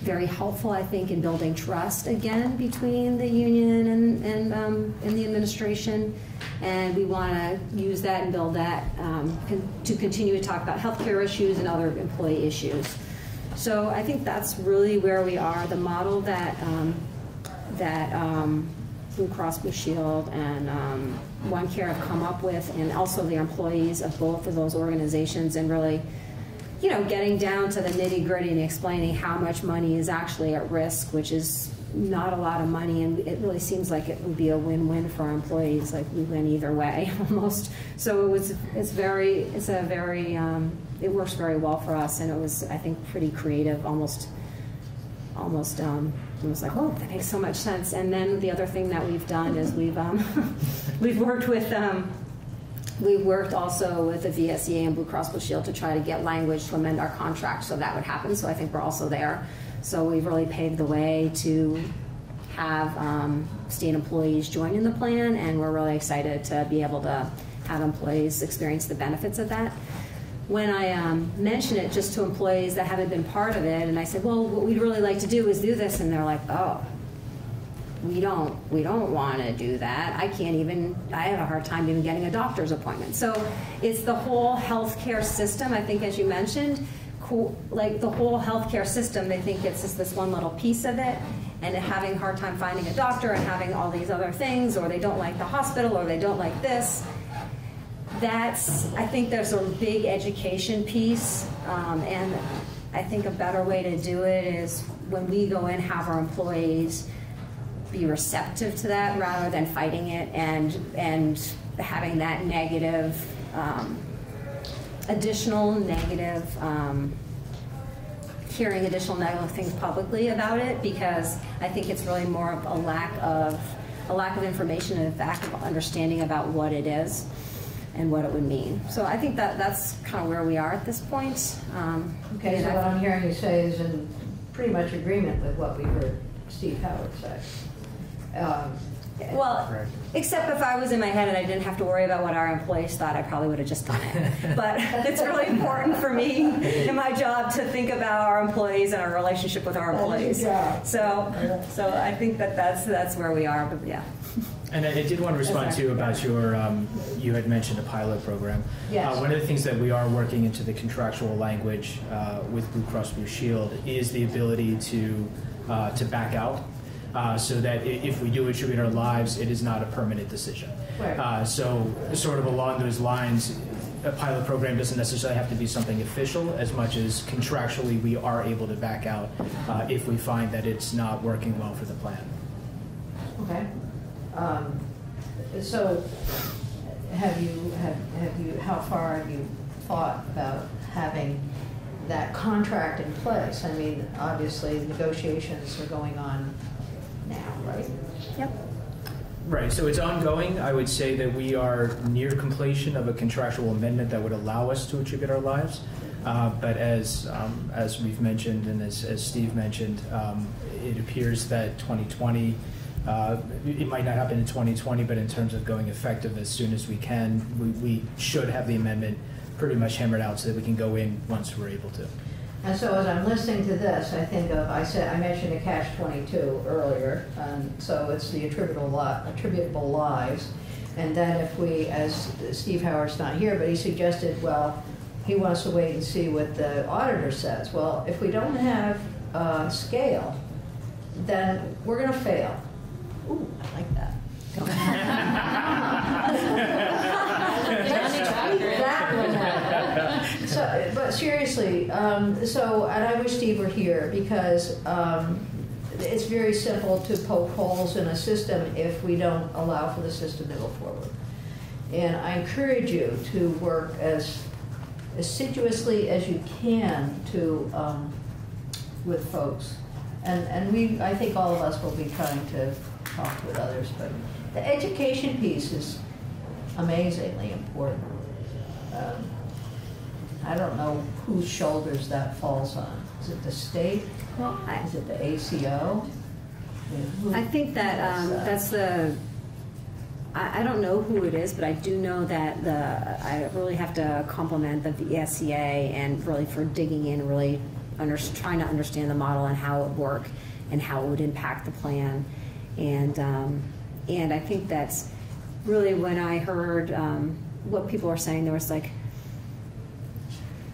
very helpful, I think, in building trust again between the union and, and, um, and the administration. And we want to use that and build that um, con- to continue to talk about healthcare issues and other employee issues. So I think that's really where we are. The model that um, that um, Blue Cross Blue Shield and um, OneCare have come up with, and also the employees of both of those organizations, and really you know, getting down to the nitty gritty and explaining how much money is actually at risk, which is not a lot of money, and it really seems like it would be a win-win for our employees. Like we win either way, almost. So it was. It's very. It's a very. Um, it works very well for us, and it was, I think, pretty creative. Almost. Almost. Um, it was like, oh, that makes so much sense. And then the other thing that we've done is we've um, we've worked with. Um, we worked also with the VSEA and Blue Cross Blue Shield to try to get language to amend our contract so that would happen. So I think we're also there. So we've really paved the way to have um, state employees join in the plan, and we're really excited to be able to have employees experience the benefits of that. When I um, mention it just to employees that haven't been part of it, and I said, well, what we'd really like to do is do this, and they're like, oh, we don't we don't want to do that. I can't even i have a hard time even getting a doctor's appointment. So it's the whole healthcare system i think as you mentioned co- like the whole healthcare system they think it's just this one little piece of it and having a hard time finding a doctor and having all these other things or they don't like the hospital or they don't like this. That's i think there's a big education piece um, and i think a better way to do it is when we go in have our employees be receptive to that rather than fighting it and and having that negative um, additional negative um, hearing additional negative things publicly about it because I think it's really more of a lack of a lack of information and a lack of understanding about what it is and what it would mean. So I think that that's kind of where we are at this point. Um, Okay, so what I'm hearing you say is in pretty much agreement with what we heard Steve Howard say. Um, Well, except if I was in my head and I didn't have to worry about what our employees thought, I probably would have just done it. But it's really important for me in my job to think about our employees and our relationship with our employees. your job. So, so I think that that's that's where we are. But yeah. And I I did want to respond Okay. you about your, um, you had mentioned a pilot program. Yes. Uh, One of the things that we are working into the contractual language uh, with Blue Cross Blue Shield is the ability to, uh, to back out. Uh, So that if we do attribute our lives, it is not a permanent decision. Right. Uh, So sort of along those lines, a pilot program doesn't necessarily have to be something official as much as contractually we are able to back out uh, if we find that it's not working well for the plan. Okay. Um, So have you, have have you, how far have you thought about having that contract in place? I mean, obviously negotiations are going on now, right? Yep. Right, so it's ongoing. I would say that we are near completion of a contractual amendment that would allow us to attribute our lives. Uh, But as, um, as we've mentioned and as, as Steve mentioned, um, it appears that 2020, uh, it might not happen in 2020, but in terms of going effective as soon as we can, we, we should have the amendment pretty much hammered out so that we can go in once we're able to. And so as I'm listening to this, I think of, I said, I mentioned a catch twenty-two earlier, and so it's the attributable li, attributable lives. And then if we, as Steve Howard's not here, but he suggested, well, he wants to wait and see what the auditor says. Well, if we don't have, uh, scale, then we're gonna fail. Ooh, I like. That one out. So, but seriously, um, so, and I wish Steve were here because, um, it's very simple to poke holes in a system if we don't allow for the system to go forward. And I encourage you to work as assiduously as you can to, um, with folks. And, and we, I think all of us will be trying to talk with others, but the education piece is amazingly important. Um, I don't know whose shoulders that falls on. Is it the state? Well, I, Is it the ACO? I think that um, that's the. I, I don't know who it is, but I do know that the. I really have to compliment the VSEA and really for digging in, really under, trying to understand the model and how it would work and how it would impact the plan, and um, and I think that's really when I heard um, what people are saying. There was like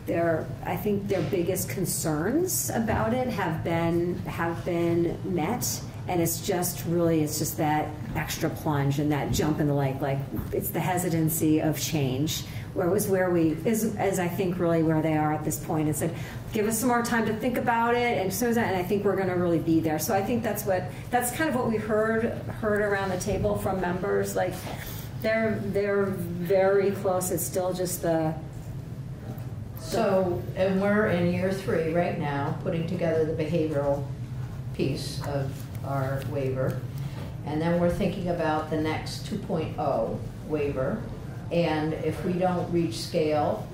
their I think their biggest concerns about it have been have been met. And it's just really it's just that extra plunge and that jump in the lake like it's the hesitancy of change. Where was where we is as I think really where they are at this point. And said give us some more time to think about it. And so that and I think we're going to really be there. So I think that's what that's kind of what we heard heard around the table from members. Like they're they're very close. It's still just the So, and we're in year three right now, putting together the behavioral piece of our waiver. And then we're thinking about the next 2.0 waiver. And if we don't reach scale,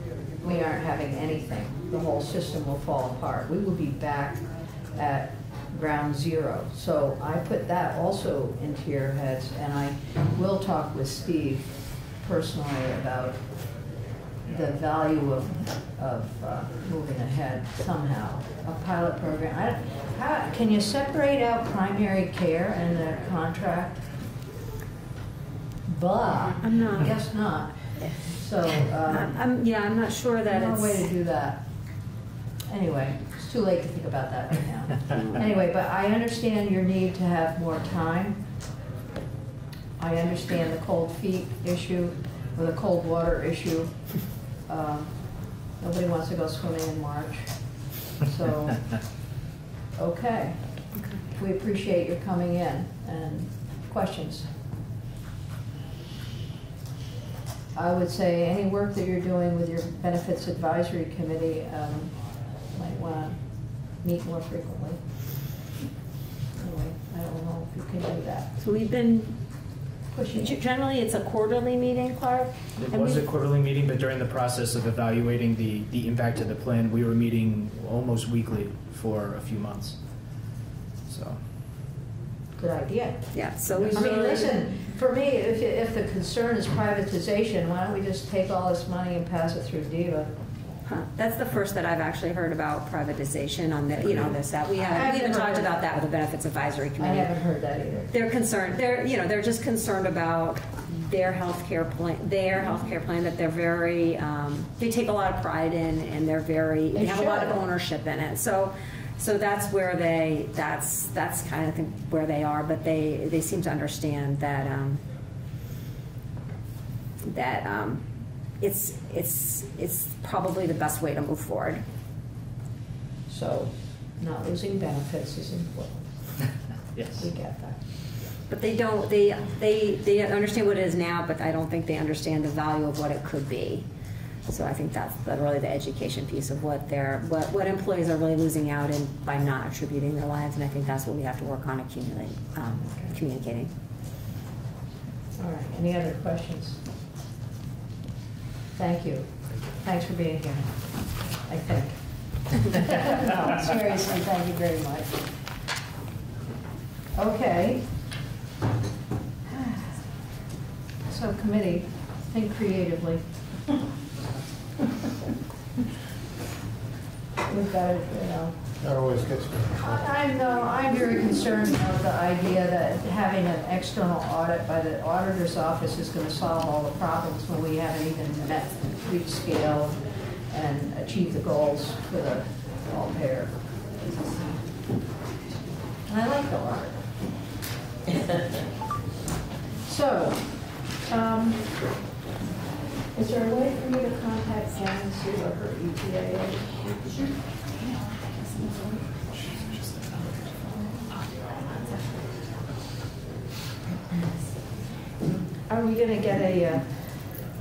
we aren't having anything. The whole system will fall apart. We will be back at ground zero. So I put that also into your heads, and I will talk with Steve personally about the value of, of uh, moving ahead somehow. A pilot program, I, how, can you separate out primary care and the contract? But, I'm not. guess not. So, um, I'm, yeah, I'm not sure that no it's. way to do that. Anyway, it's too late to think about that right now. Anyway, but I understand your need to have more time. I understand the cold feet issue, or the cold water issue. Um, Nobody wants to go swimming in March, so, okay. We appreciate your coming in, and questions? I would say any work that you're doing with your Benefits Advisory Committee, um, might want to meet more frequently. Anyway, I don't know if you can do that. So we've been, Pushing it. generally, it's a quarterly meeting, Clark? It And was we- a quarterly meeting, but during the process of evaluating the, the impact of the plan, we were meeting almost weekly for a few months. So, Good idea. Yeah, so we I mean, listen, for me, if, if the concern is privatization, why don't we just take all this money and pass it through DVHA? Huh, That's the first that I've actually heard about privatization on the, you know, this, that, we haven't, we haven't talked about that with the Benefits Advisory Committee. I haven't heard that either. They're concerned, they're, you know, they're just concerned about their healthcare plan, their healthcare plan that they're very, um, they take a lot of pride in and they're very, they They have a lot of ownership in it. So, so that's where they, that's, that's kind of where they are, but they, they seem to understand that, um, that, um, it's, it's, it's probably the best way to move forward. So, not losing benefits is important. yes. We get that. But they don't, they, they, they understand what it is now, but I don't think they understand the value of what it could be. So I think that's the- really the education piece of what they're, what, what employees are really losing out in by not attributing their lives, and I think that's what we have to work on accumulating, um, communicating. All right, any other questions? Thank you. Thanks for being here, I think. No, seriously, thank you very much. Okay. So committee, think creatively. We've got to, you know, That always gets me. I- I'm, no, I'm very concerned about the idea that having an external audit by the auditor's office is going to solve all the problems when we haven't even met, reached scale and achieved the goals for the all payer. And I like the audit. So, um, is there a way for me to contact Jen and see what her ETA is? We gonna get a, uh,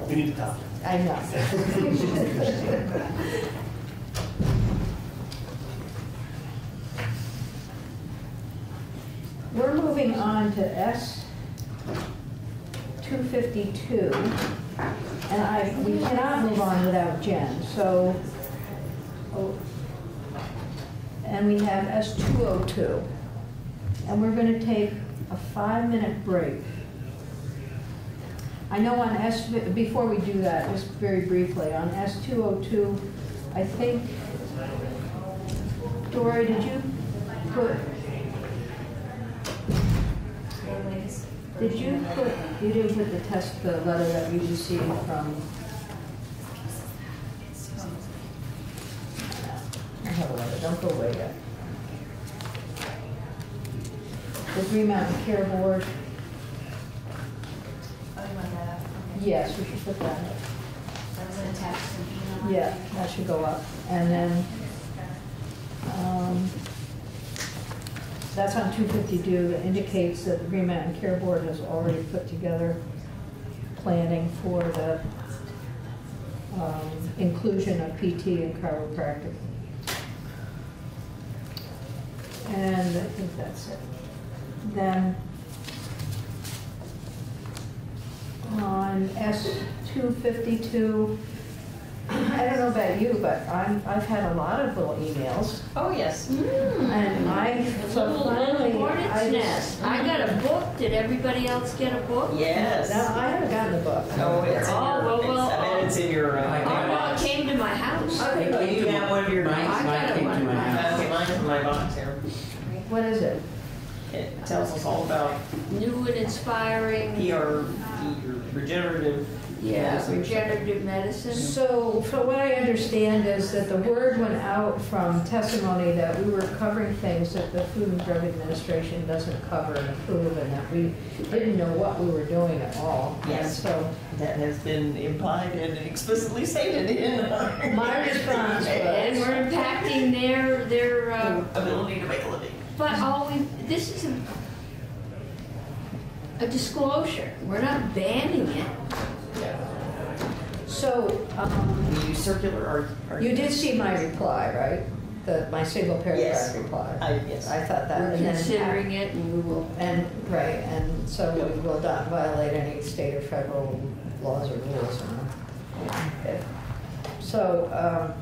We need to talk. I know. We're moving on to S two fifty-two. And I, we cannot move on without Jen, so. oh, And we have S two oh two. And we're gonna take a five-minute break. I know on S, before we do that, just very briefly, on S two oh two, I think, Dory, did you put, did you put, you didn't put the test, the letter that you received from? I have a letter, don't go away yet. The Green Mountain Care Board, Oh, you want that up? Okay. Yes, we should put that up. That was an attached to the email. Yeah, that should go up. And then, um, that's on 252, that indicates that the Green Mountain Care Board has already put together planning for the um, inclusion of PT and chiropractic. And I think that's it. Then, on S two fifty-two, I don't know about you, but I'm, I've had a lot of little emails, Oh, yes. and I, so Little, finally, little I just. nest. I got a book. Did everybody else get a book? Yes. No, I haven't gotten the book. Oh, it's in Oh, your, well, it's, well, I bet it's in your, uh, Oh, no, it came to my house. Okay, you have one of your Mine, I mine got came one. to my house. Okay, mine's in my box here. What is it? It tells us all about New and inspiring. PR, regenerative. Yeah, regenerative medicine. So, so what I understand is that the word went out from testimony that we were covering things that the Food and Drug Administration doesn't cover and approve, and that we didn't know what we were doing at all. And Yes. so, That has been implied and explicitly stated in our. My response And we're impacting their, their, uh, Ability to make a living. but all we, this is a, a disclosure. We're not banning it. so, um, We use circular art. art- you did see my reply, right? The, my single paragraph Yes. reply. I, yes. I thought that. We're and then- considering it and we will. And, right, and so we will not violate any state or federal laws or rules. uh, So, um,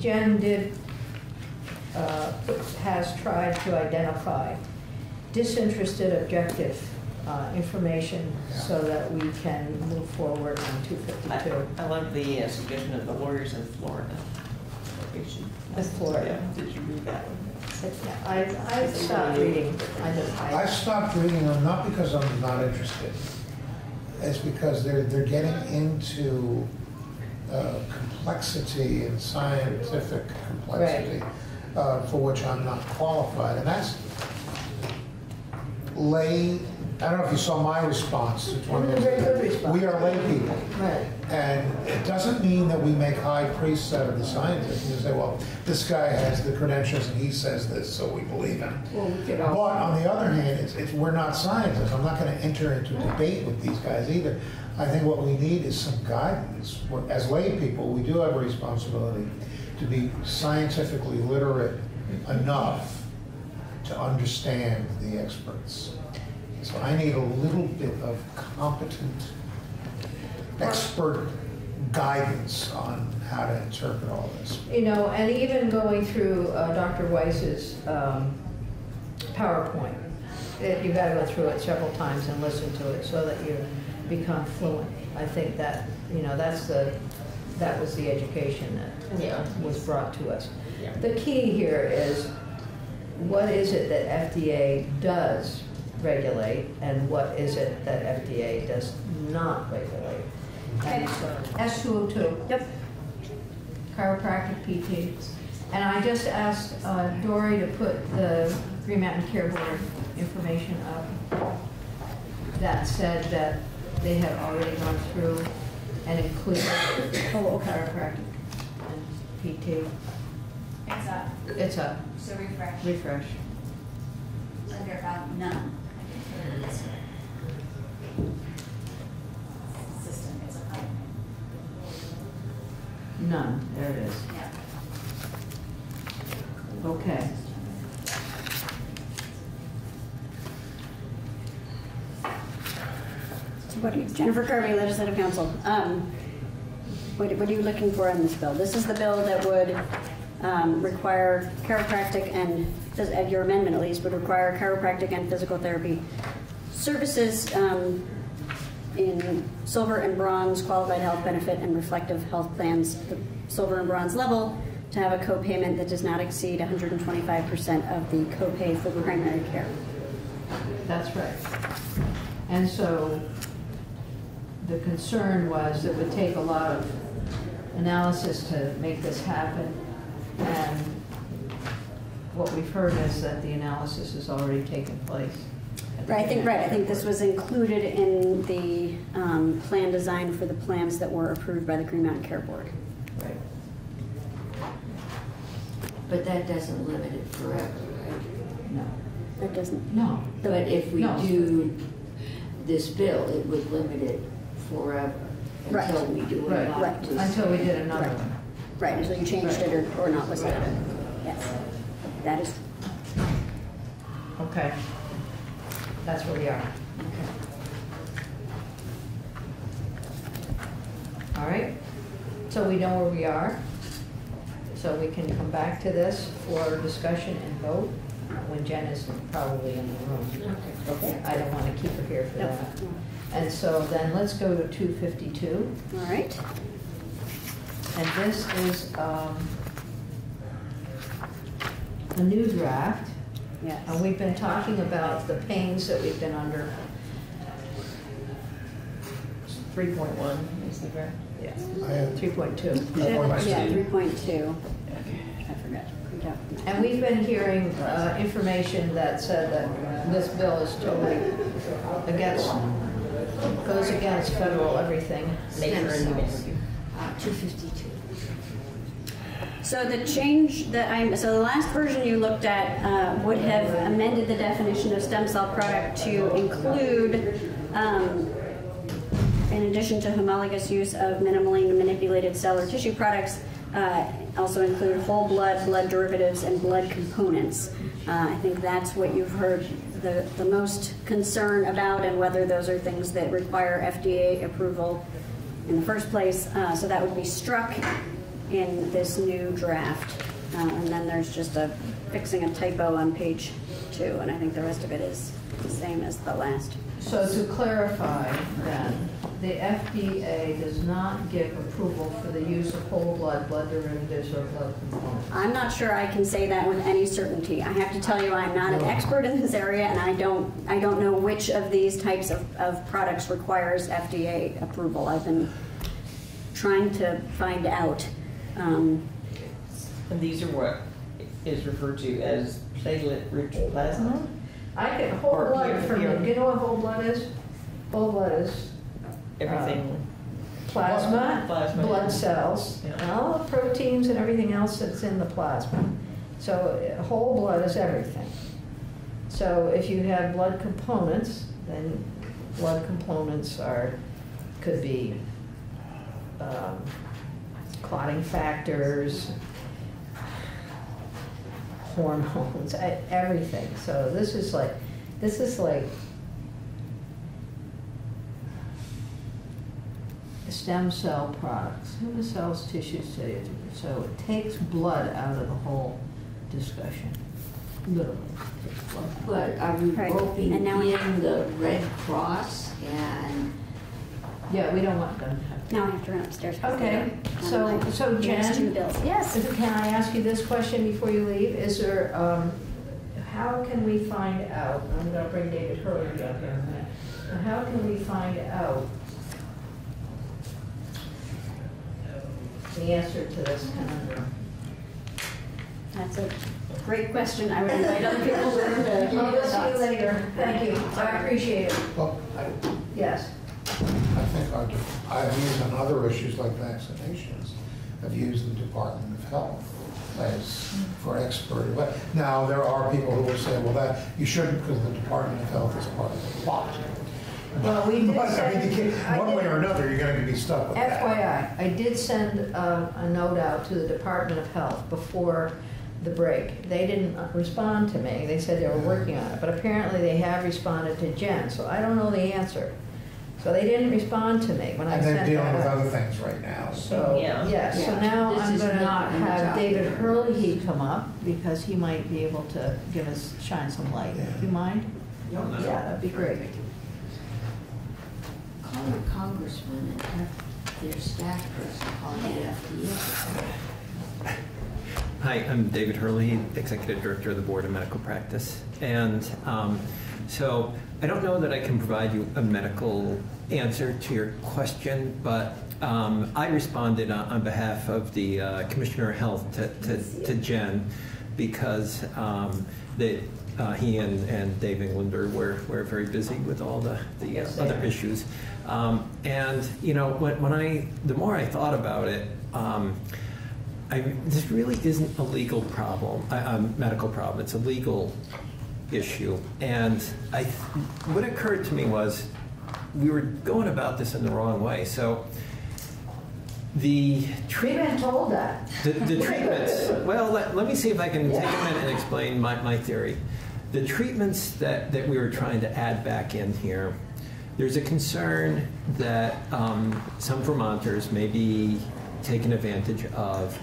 Jen did, uh, has tried to identify disinterested objective uh, information so that we can move forward on 252. I love the uh, suggestion of the lawyers in Florida. We should- With Florida. Yeah, Did you read that one? I, I stopped reading, I just, I I, stopped reading them, not because I'm not interested. It's because they're, they're getting into uh, complexity and scientific complexity uh, for which I'm not qualified. And that's lay, I don't know if you saw my response. It's one of those- Very good response. We are lay people. right. And it doesn't mean that we make high priests out of the scientists. You say, well, this guy has the credentials and he says this, so we believe him. Well, we could But all, on the other hand, it's, it's, we're not scientists. I'm not gonna enter into debate with these guys either. I think what we need is some guidance. As lay people, we do have a responsibility to be scientifically literate enough to understand the experts. So I need a little bit of competent, expert guidance on how to interpret all this. you know, and even going through uh, Dr. Weiss's um, PowerPoint, it- you gotta go through it several times and listen to it so that you become fluent. I think that, you know, that's the, that was the education that Yeah. was brought to us. Yeah. The key here is, what is it that FDA does regulate, and what is it that FDA does not regulate? And so, S202. Yep. Chiropractic PT. And I just asked uh, Dory to put the Green Mountain Care Board information up. That said that they had already gone through and included okay. chiropractic and PT. It's up, It's a refresh. refresh. Under about none. System is up. None, there it is. Yeah. Okay. So what are you- Jennifer Carbee, Legislative Council. Um, What what are you looking for in this bill? This is the bill that would um, require chiropractic and, uh, your amendment at least, would require chiropractic and physical therapy services um, in silver and bronze qualified health benefit and reflective health plans, the silver and bronze level, to have a copayment that does not exceed 125% of the copay for primary care. That's right. And so the concern was it would take a lot of analysis to make this happen. And what we've heard is that the analysis has already taken place. Right, I think, right, I think this was included in the um, plan design for the plans that were approved by the Green Mountain Care Board. Right. But that doesn't limit it forever, right? No. That doesn't, No. But if we No. do this bill, it would limit it forever Right. until we do Right, right. Until we did another Right. one. Right, until you changed it or, or not listed it. Yes, that is, Okay. That's where we are. Okay. All right. so we know where we are. So we can come back to this for discussion and vote when Jen is probably in the room. Okay. I don't want to keep her here for No. that. And so then let's go to 252. All right. And this is um, a new draft. Yes. And we've been talking about the pains that we've been under. 3.1 is the draft? Yes. I have 3.2. Yeah, 3.2. I forgot. Yeah. And we've been hearing uh, information that said that this bill is totally against, goes against federal everything. Stem Nature and cells. humanity. Uh, 252. So the change that I'm, so the last version you looked at uh, would have amended the definition of stem cell product to include, um, in addition to homologous use of minimally manipulated cell or tissue products, uh, also include whole blood, blood derivatives, and blood components. Uh, I think that's what you've heard the, the most concern about, and whether those are things that require FDA approval in the first place. Uh, so that would be struck in this new draft. Uh, and then there's just a fixing a typo on page two, and I think the rest of it is the same as the last. So to clarify then, the FDA does not give approval for the use of whole blood, blood derivatives, or blood components. I'm not sure I can say that with any certainty. I have to tell you, I'm not an expert in this area, and I don't, I don't know which of these types of, of products requires FDA approval. I've been trying to find out. Um, And these are what is referred to as platelet-rich plasma? I can, whole Or blood, here- from, here. do you know what whole blood is? Whole blood is Everything, plasma, Plasma, blood yeah. cells, Yeah. and all the proteins and everything else that's in the plasma. So uh, whole blood is everything. So if you have blood components, then blood components are, could be um, clotting factors, hormones, everything. So this is like, this is like stem cell products, human cells, tissues, cellular- so it takes blood out of the whole discussion, literally. blood out. But are we Right. roping And now we- in the Red Cross and Yeah, we don't want them to have. Now I have to run upstairs. Okay, so, like, so Jen, bills. Yes. can I ask you this question before you leave? Is there, um, how can we find out, I'm gonna bring David Herlihy up here in a minute. How can we find out the answer to this conundrum? That's a great question. I would invite other people to. I'll to- see you later. Thank you. I appreciate it. Well, I, Yes. I think I've, I've used on other issues like vaccinations, I've used the Department of Health as, for expert, but now there are people who will say, well, that, you shouldn't because the Department of Health is part of the plot. Well, we did But, I mean, send- I one did- way or another, you're gonna be stuck with that. FYI, I did send uh, a note out to the Department of Health before the break. They didn't respond to me. They said they were working on it, but apparently they have responded to Jen, so I don't know the answer. So they didn't respond to me when I And sent they're that dealing with out. other things right now. So, Yeah. yes, so Yeah. now This I'm is gonna not on the have top. David Herlihy come up because he might be able to give us, shine some light. Do you mind? Yeah, that'd be great. call your congressman and have their staff person call the FDA. Hi, I'm David Herlihy, Executive Director of the Board of Medical Practice. And um, so I don't know that I can provide you a medical answer to your question, but um, I responded on, on behalf of the uh, Commissioner of Health to, to, to Jen because um, they, uh, he and, and Dave Englander were, were very busy with all the, the Yes, other are. issues. Um, and, you know, when, when I, the more I thought about it, um, I, this really isn't a legal problem, a, a medical problem. It's a legal issue. And I, what occurred to me was we were going about this in the wrong way. So the treatment, told that. the, the treatments. Well, let, let me see if I can take a minute and explain my, my theory. The treatments that, that we were trying to add back in here. There's a concern that um, some Vermonters may be taken advantage of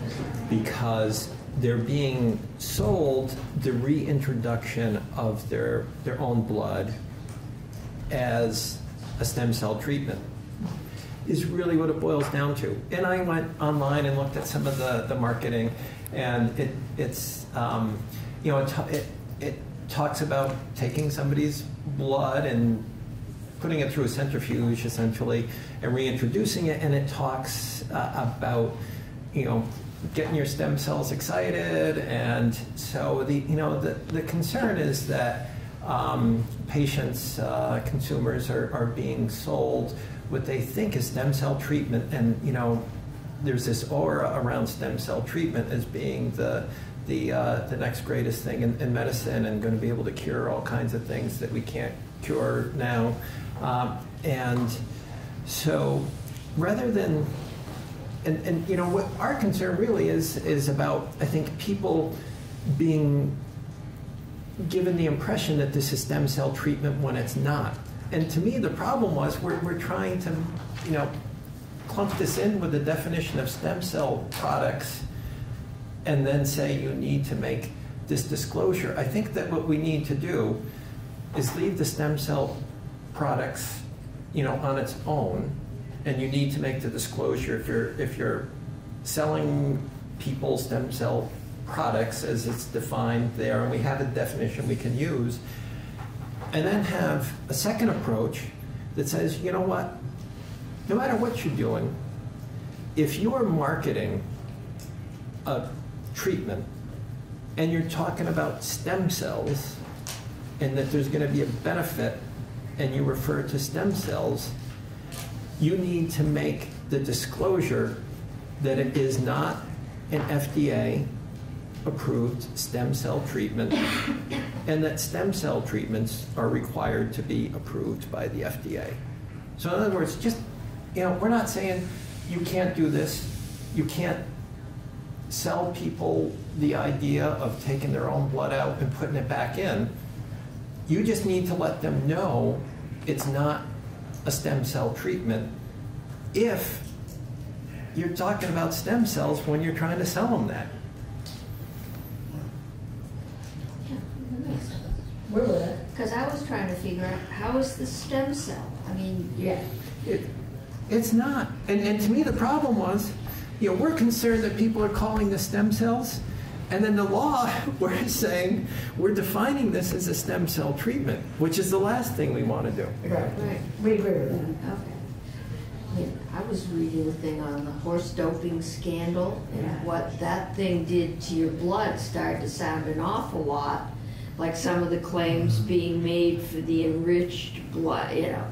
because they're being sold the reintroduction of their, their own blood as a stem cell treatment is really what it boils down to. And I went online and looked at some of the, the marketing, and it, it's, um, you know, it, it, it talks about taking somebody's blood and putting it through a centrifuge essentially and reintroducing it, and it talks uh, about, you know, getting your stem cells excited. And so the, you know, the, the concern is that um, patients, uh, consumers are, are being sold what they think is stem cell treatment. And, you know, there's this aura around stem cell treatment as being the, the, uh, the next greatest thing in, in medicine and going to be able to cure all kinds of things that we can't cure now. Um, and so rather than and, and you know what our concern really is is about I think people being given the impression that this is stem cell treatment when it's not. And to me, the problem was we're, we're trying to, you know, clump this in with the definition of stem cell products and then say you need to make this disclosure. I think that what we need to do is leave the stem cell products, you know, on its own, and you need to make the disclosure if you're if you're selling people stem cell products as it's defined there, and we have a definition we can use, and then have a second approach that says, you know what, no matter what you're doing, if you're marketing a treatment and you're talking about stem cells and that there's going to be a benefit and you refer to stem cells, you need to make the disclosure that it is not an FDA approved stem cell treatment and that stem cell treatments are required to be approved by the FDA. So in other words, just, you know, we're not saying you can't do this, you can't sell people the idea of taking their own blood out and putting it back in. You just need to let them know it's not a stem cell treatment if you're talking about stem cells when you're trying to sell them that. We're with it. Because I was trying to figure out, how is the stem cell? I mean, yeah. It, it's not. And, and to me, the problem was, you know, we're concerned that people are calling the stem cells, and then the law, we're saying we're defining this as a stem cell treatment, which is the last thing we want to do. Right. We agree with that. Okay. I mean, I was reading a thing on the horse doping scandal and what that thing did to your blood started to sound an awful lot like some of the claims mm-hmm. being made for the enriched blood, you know,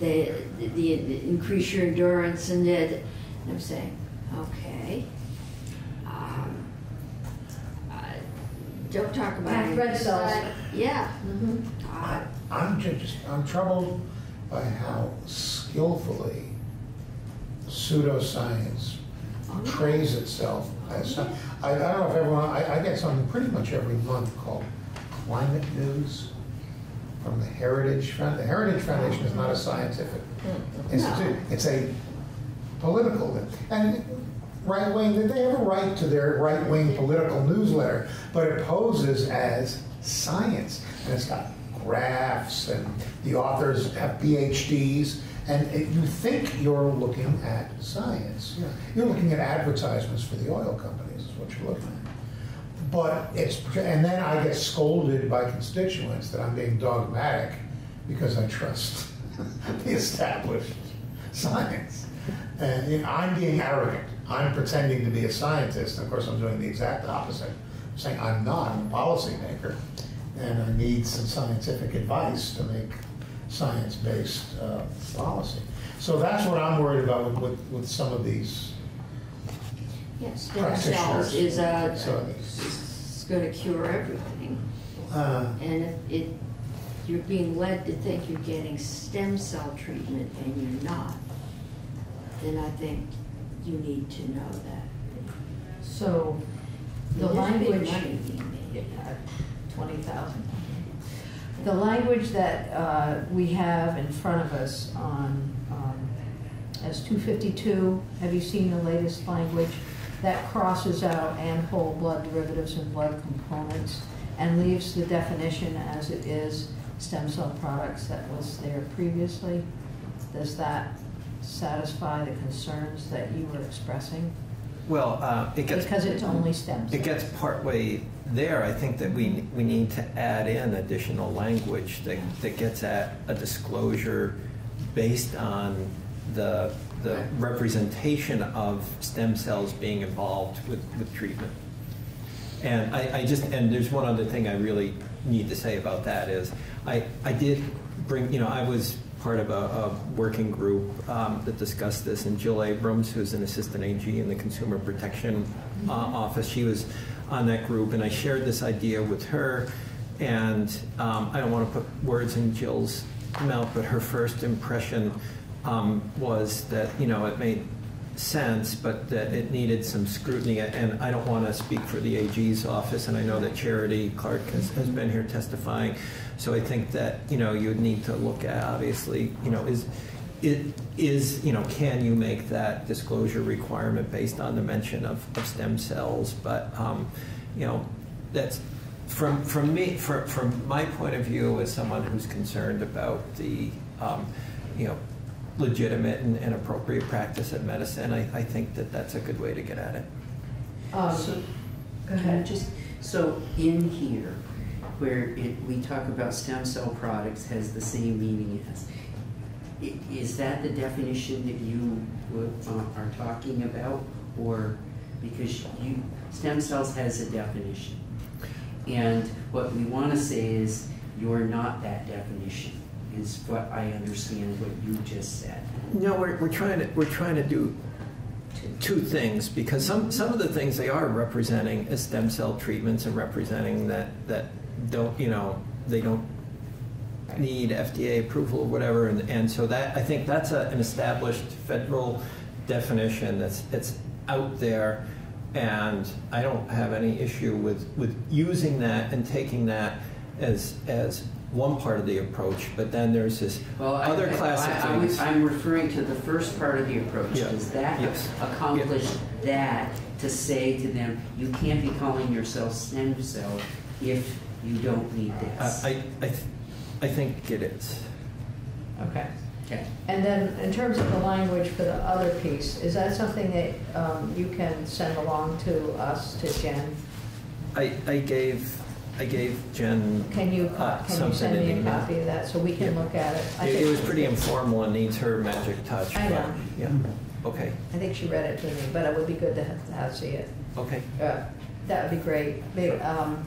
the, the, the increase your endurance and it. And I'm saying, okay. Um, I- don't talk about it. red cells. Yeah. Mm-hmm. Uh, I- I'm just, I'm troubled by how skillfully pseudoscience oh, portrays itself as oh, some, I, I don't know if everyone, I, I get something pretty much every month called Climate News from the Heritage Foundation. The Heritage Foundation is not a scientific mm-hmm. institute, it's a political, and right wing, they have a right to their right wing political newsletter, but it poses as science, and it's got graphs, and the authors have PhDs, and it, you think you're looking at science. Know, You're looking at advertisements for the oil companies, is what you're looking at. But it's, and then I get scolded by constituents that I'm being dogmatic because I trust the established science. And you know, I'm being arrogant. I'm pretending to be a scientist. And of course, I'm doing the exact opposite. I'm saying I'm not. I'm a policymaker. And I need some scientific advice to make science-based uh, policy. So that's what I'm worried about with, with, with some of these Yeah, stem cells is a, So- is gonna cure everything. Uh, And if it, you're being led to think you're getting stem cell treatment and you're not, then I think you need to know that. So the big language. money being made. Twenty thousand. The language that uh, we have in front of us on, um, S 252. Have you seen the latest language? That crosses out and whole blood derivatives and blood components and leaves the definition as it is, stem cell products that was there previously. Does that satisfy the concerns that you were expressing? Well, uh, it gets. Because it's only stem cells. It gets partway there. I think that we, we need to add in additional language that, that gets at a disclosure based on the, the representation of stem cells being involved with, with treatment. And I, I just, and there's one other thing I really need to say about that is, I, I did bring, you know, I was part of a, a working group um, that discussed this, and Jill Abrams, who's an assistant AG in the Consumer Protection uh, Office, she was on that group, and I shared this idea with her, and um, I don't want to put words in Jill's mouth, but her first impression um, was that, you know, it made sense, but that it needed some scrutiny. And I don't want to speak for the AG's office, and I know that Charity Clark has, has been here testifying. So I think that, you know, you would need to look at, obviously, you know, is, it is, you know, can you make that disclosure requirement based on the mention of, of stem cells? But, um, you know, that's, from, from me, for, from my point of view as someone who's concerned about the, um, you know, legitimate and, and appropriate practice of medicine, I, I think that that's a good way to get at it. Um, So, Go ahead. just, so in here, where it, we talk about stem cell products has the same meaning as, is that the definition that you uh, are talking about? Or, because you, stem cells has a definition. And what we want to say is, you're not that definition, is what I understand what you just said. No, we're, we're trying to, we're trying to do two things, because some, some of the things they are representing as stem cell treatments and representing that, that don't, you know, they don't need FDA approval or whatever, and, and so that, I think that's a, an established federal definition that's, it's out there, and I don't have any issue with, with using that and taking that as, as one part of the approach, but then there's this Well, other I- class of I- I was- things. I'm referring to the first part of the approach. Yeah. Does that Yes. accomplish that to say to them, you can't be calling yourself stem cell if you don't need this? I, I, I th- I think it is. Okay. Okay. And then in terms of the language for the other piece, is that something that um, you can send along to us, to Jen? I, I gave, I gave Jen. Can you, uh, can you send me a email. copy of that so we can Yeah. look at it? I It, it was pretty informal and needs her magic touch. I but, know. Yeah, okay, I think she read it to me, but it would be good to have, to have see it. okay. Uh, That would be great. Big, um,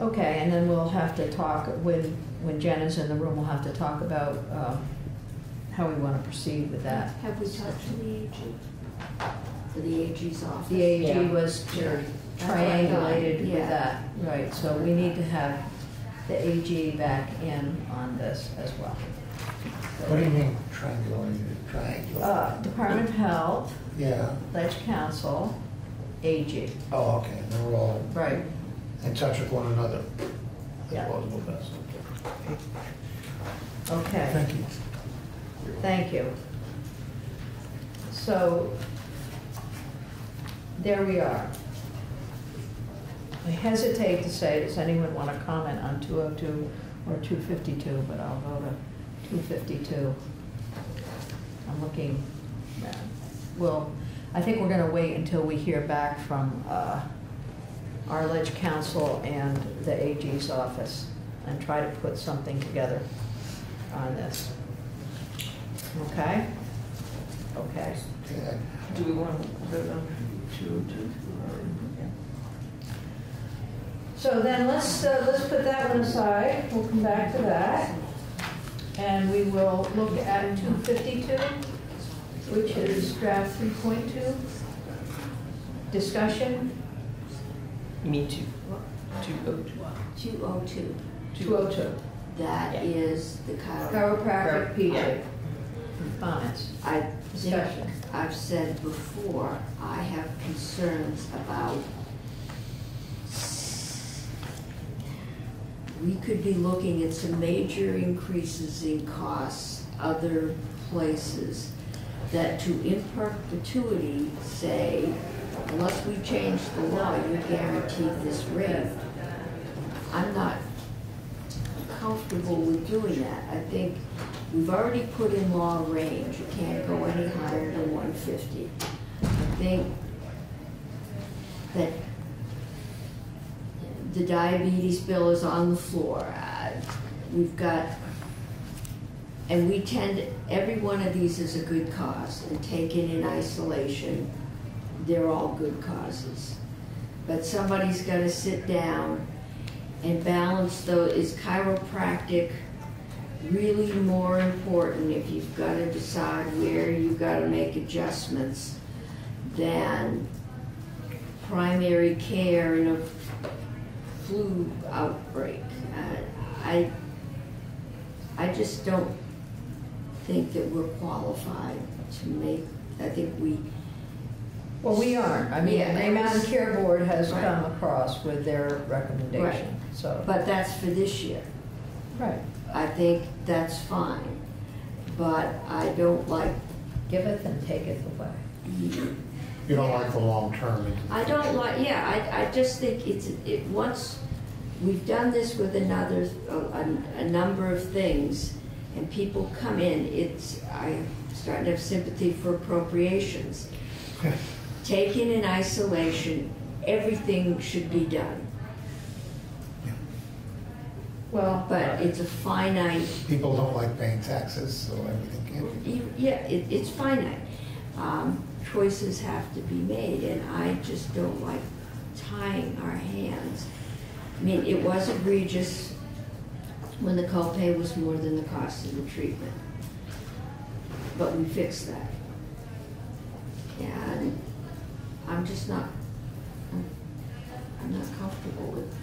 Okay, and then we'll have to talk, when, when Jen is in the room, we'll have to talk about um, how we want to proceed with that. Have we talked to the AG? To the AG's office? The AG Yeah. was Sure. That's what I thought, triangulated with yeah. that, right, so we need to have the AG back in on this as well. What do you mean triangulated, triangular? Uh, Department of Health, Yeah, Ledge Council, AG, oh, okay, and then we're all right, in touch with one another. Yeah. As well as with us. okay. Thank you. Thank you. So, there we are. I hesitate to say, does anyone want to comment on 202 or 252, but I'll go to 252. I'm looking, yeah. well, I think we're going to wait until we hear back from uh, our ledge council and the AG's office and try to put something together on this. Okay? Okay. Okay, Do we want to vote on two, two? So then let's, uh, let's put that one aside, we'll come back to that. And we will look at 252, which is draft 3.2. Discussion, Me too. Two, oh, two. 202. 202. That Yeah. is the chiropractic. Chiropractic PJ. Comments, I think discussion. I've said before, I have concerns about we could be looking at some major increases in costs. Other places that to in perpetuity say, unless we change the law, you guarantee this rate. I'm not comfortable with doing that. I think we've already put in law range, you can't go any higher than one fifty. I think that the diabetes bill is on the floor. Uh, We've got, and we tend, every one of these is a good cause, and taken in isolation, they're all good causes. But somebody's gotta sit down and balance though, is chiropractic really more important if you've gotta decide where you've gotta make adjustments than primary care in a flu outbreak. Uh, I, I just don't think that we're qualified to make, I think we, Well, we aren't. I mean, Yeah, the and Mountain Care Board has Right. come across with their Right. recommendation, so. but that's for this year. Right. I think that's fine, but I don't like, Giveth and taketh away. You don't like the long term. into the I don't future. like, yeah, I, I just think it's, it, once, we've done this with another, a, a- a number of things, and people come in, it's, I'm starting to have sympathy for appropriations. Taken in isolation, everything should be done. Well, But it's a finite People don't like paying taxes, so everything can be. You- Yeah, it, it's finite. Um, Choices have to be made, and I just don't like tying our hands. I mean, it was egregious when the copay was more than the cost of the treatment. But we fixed that. And I'm just not, I'm I'm not comfortable with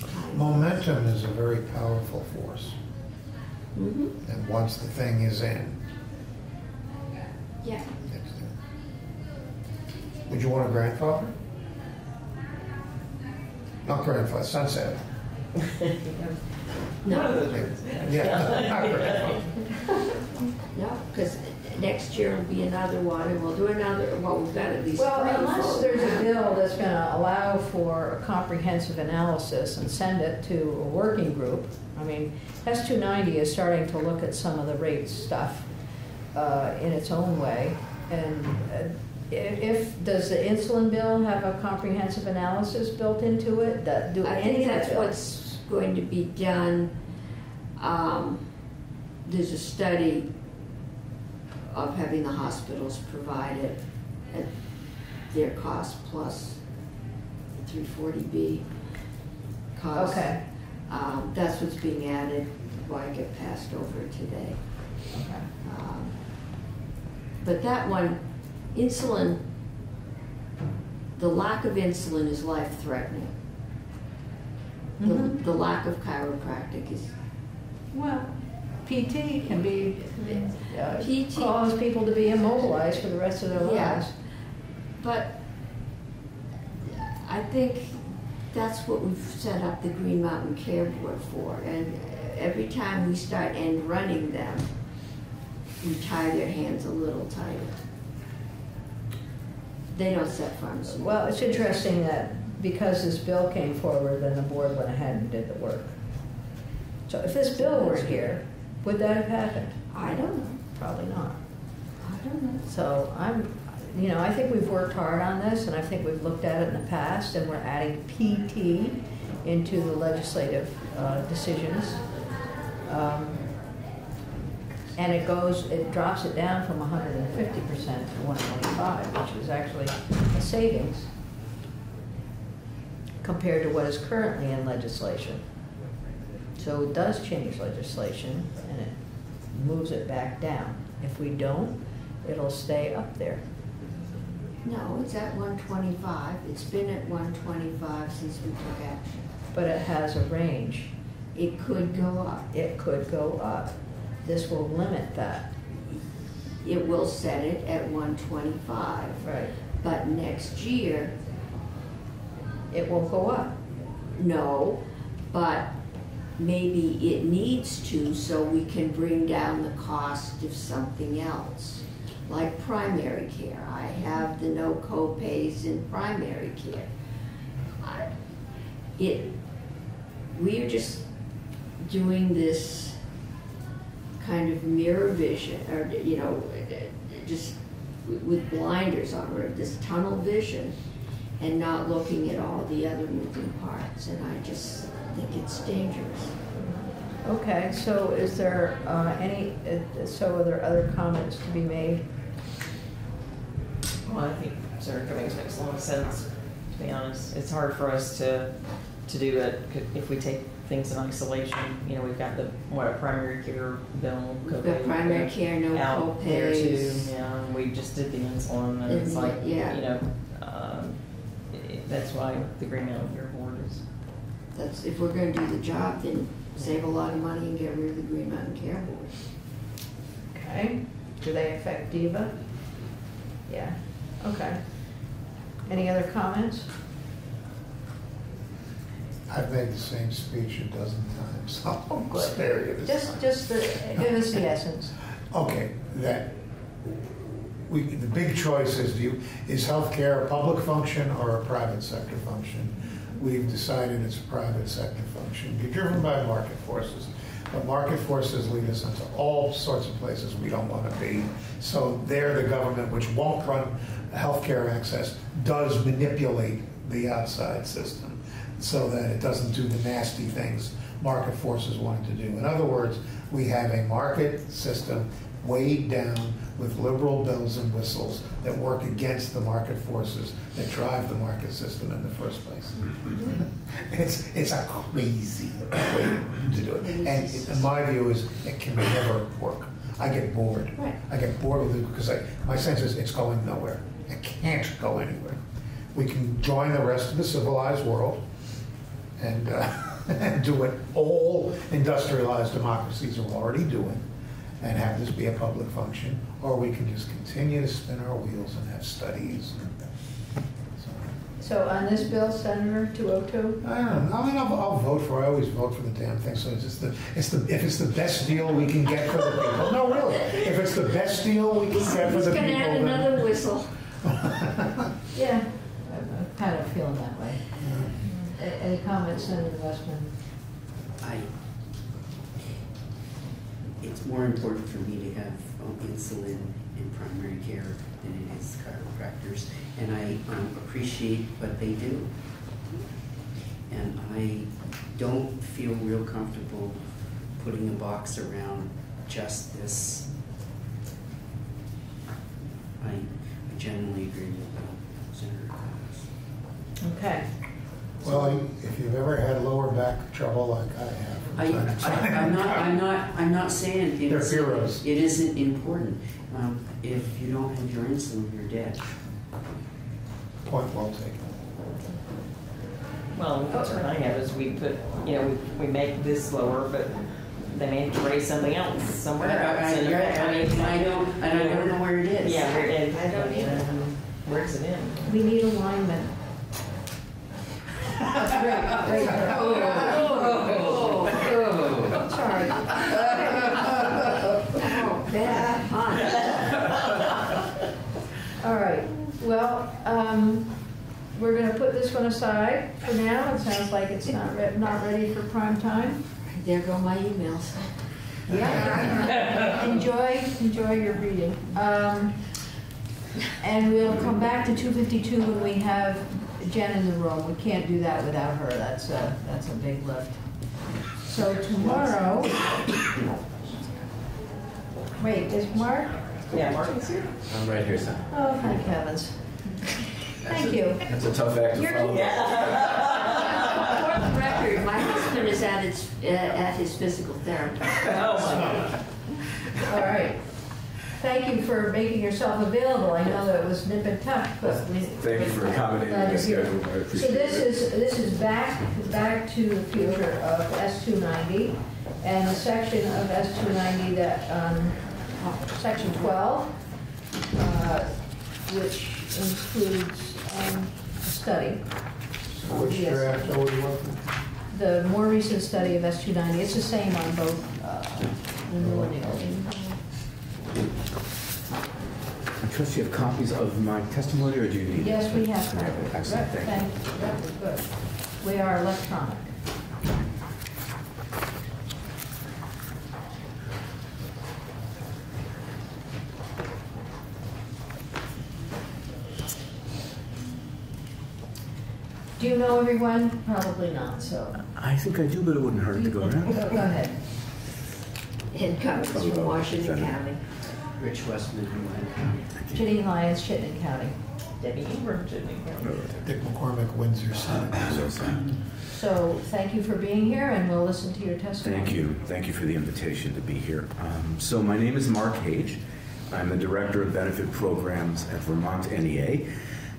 tying. Momentum is a very powerful force, Mhm. and once the thing is in, Yeah. it's in. Would you want a grandfather? Not grandfather, sunset. No. Yeah, not grandfather. No, because next year will be another one, and we'll do another, well, we've got at least three. Well, unless full. there's a bill that's gonna allow for a comprehensive analysis and send it to a working group. I mean, S two ninety is starting to look at some of the rate stuff, uh, in its own way. And uh, if, does the insulin bill have a comprehensive analysis built into it? That, do I any think that's what's going to be done. Um, There's a study of having the hospitals provide it at their cost plus three forty B cost. Okay. Um, That's what's being added, why it get passed over today. Okay. Um, But that one, insulin, the lack of insulin is life-threatening. The, Mhm. the lack of chiropractic is, Well, PT can be, uh, PT cause people to be immobilized for the rest of their Yeah. lives. but I think that's what we've set up the Green Mountain Care Board for. And every time we start end running them, we tie their hands a little tighter. They don't set pharmaceuticals. Well, it's interesting that because this bill came forward, then the board went ahead and did the work. So if this bill were here, would that have happened? I don't know. Probably not. I don't know. So I'm, you know, I think we've worked hard on this, and I think we've looked at it in the past, and we're adding PT into the legislative uh, decisions. Um, And it goes, it drops it down from 150% to 125, which is actually a savings compared to what is currently in legislation. So it does change legislation, and it moves it back down. If we don't, it'll stay up there. No, it's at one twenty-five. It's been at one twenty-five since we took action. But it has a range. It could go up. It could go up. This will limit that. It will set it at one twenty-five. Right. But next year, It will go up. no, but maybe it needs to so we can bring down the cost of something else. Like primary care. I have the no co-pays in primary care. I- It, we are just doing this kind of mirror vision, or, you know, just with blinders on, or this tunnel vision, and not looking at all the other moving parts, and I just think it's dangerous. Okay, so is there uh, any, uh, so are there other comments to be made? Well, I think Senator Cummings makes a lot of sense, to be honest. It's hard for us to, to do it if we take things in isolation. You know, we've got the, what, a primary care bill. We've got primary care, no out there too. co-pays. Yeah, and we just did the insulin and it's like, yeah. you know, um, i- that's why the Green Mountain Care Board is, That's, if we're gonna do the job, then save a lot of money and get rid of the Green Mountain Care Board. Okay, do they affect DIVA? Yeah, okay. Any other comments? I've made the same speech a dozen times, so I'll spare you this Just, time. just the, give us the essence. Okay, that, we, the big choice is, do you, is healthcare a public function or a private sector function? We've decided it's a private sector function, Be driven by market forces. But market forces lead us into all sorts of places we don't want to be. So there, the government, which won't run healthcare access, does manipulate the outside system so that it doesn't do the nasty things market forces want it to do. In other words, we have a market system weighed down with liberal bells and whistles that work against the market forces that drive the market system in the first place. It's, it's a crazy way to do it. And in my view is, it can never work. I get bored. I get bored with it because I, my sense is it's going nowhere. It can't go anywhere. We can join the rest of the civilized world and, uh, and do what all industrialized democracies are already doing and have this be a public function, or we can just continue to spin our wheels and have studies. So on this bill, Senator 202? I don't know. I mean, I'll, I'll vote for. I always vote for the damn thing. So it's just the, it's the, if it's the best deal we can get for the people. No, really. If it's the best deal we can get for the people. He's the gonna people, add then- another whistle. Yeah, I'm I'm kind of feeling that way. A- Any comments, Senator Westman? I, it's more important for me to have um, insulin in primary care than it is chiropractors. And I um, appreciate what they do. And I don't feel real comfortable putting a box around just this. I generally agree with Cummings. Okay. Well, if you've ever had lower back trouble like I have from I, time to time. I, I'm not, I'm not, I'm not saying They're it's, heroes. it isn't important. Um, if you don't have your insulin, you're dead. Point well taken. well, the concern I have is we put, you know, we, we make this lower, but they may have to raise something else somewhere I- I- else. and I- I mean, I don't- and I don't know where it is. Yeah, where it, I don't either. Where's it in? We need alignment. Right, right there. Sorry. Oh, bad. All right, well, um, we're gonna put this one aside for now. It sounds like it's not re, not ready for prime time. There go my emails. Yeah. Enjoy, enjoy your reading. Um, and we'll come back to two fifty-two when we have Jen in the room. We can't do that without her. That's a, that's a big lift. So tomorrow, wait, is Mark? Yeah, Mark is here. I'm right here, son. Oh, thank heavens. Thank you. That's a tough act to You're- follow. For the record, my husband is at his, uh, at his physical therapy. Oh, my God. All right. Thank you for making yourself available. I know that it was nip and tuck, but we. Thank you for accommodating Glad my here. schedule. I So this it. is, this is back, back to the future of S290, and the section of S290 that, um, section 12, uh, which includes um, a study. Which draft are we working? the more recent study of S290, it's the same on both uh, renewal and I trust you have copies of my testimony, or do you need? Yes, we have. Okay. Excellent, thank you. Thank you, good. We are electronic. Do you know everyone? Probably not, so. I think I do, but it wouldn't hurt to go around. go ahead. Ed Cummings from Washington County. Rich Westman from Lamoille County. Ginny Lyons, Chittenden County. Debbie Ingram, Chittenden County. Dick McCormick, Windsor Senate. So thank you for being here, and we'll listen to your testimony. Thank you. Thank you for the invitation to be here. Um, So my name is Mark Hage. I'm the Director of Benefit Programs at Vermont NEA.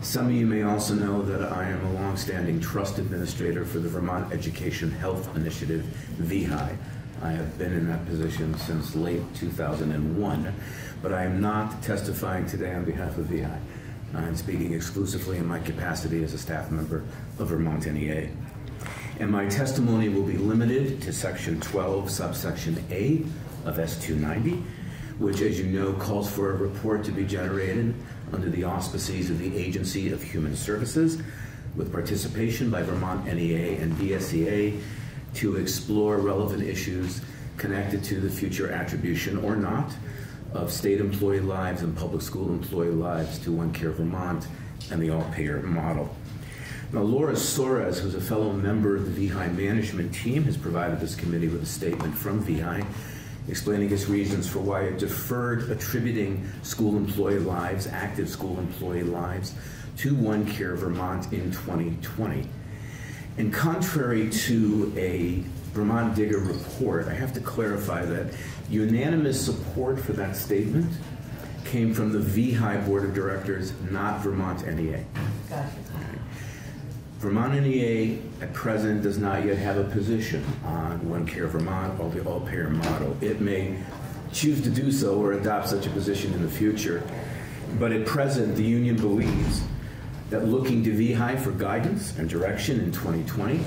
Some of you may also know that I am a longstanding trust administrator for the Vermont Education Health Initiative, VEHI. I have been in that position since late 2001, but I am not testifying today on behalf of VEHI. I'm speaking exclusively in my capacity as a staff member of Vermont NEA. And my testimony will be limited to Section 12, subsection A of S-290, which, as you know, calls for a report to be generated under the auspices of the Agency of Human Services with participation by Vermont NEA and VSEA to explore relevant issues connected to the future attribution or not of state employee lives and public school employee lives to OneCare Vermont and the all-payer model. Now, Laura Soares, who's a fellow member of the VEHI management team, has provided this committee with a statement from VEHI explaining its reasons for why it deferred attributing school employee lives, active school employee lives, to OneCare Vermont in 2020. And contrary to a Vermont Digger report, I have to clarify that unanimous support for that statement came from the VEHI Board of Directors, not Vermont NEA. Gotcha. Vermont NEA at present does not yet have a position on OneCare Vermont or the all-payer model. It may choose to do so or adopt such a position in the future, but at present, the union believes that looking to VEHI for guidance and direction in 2020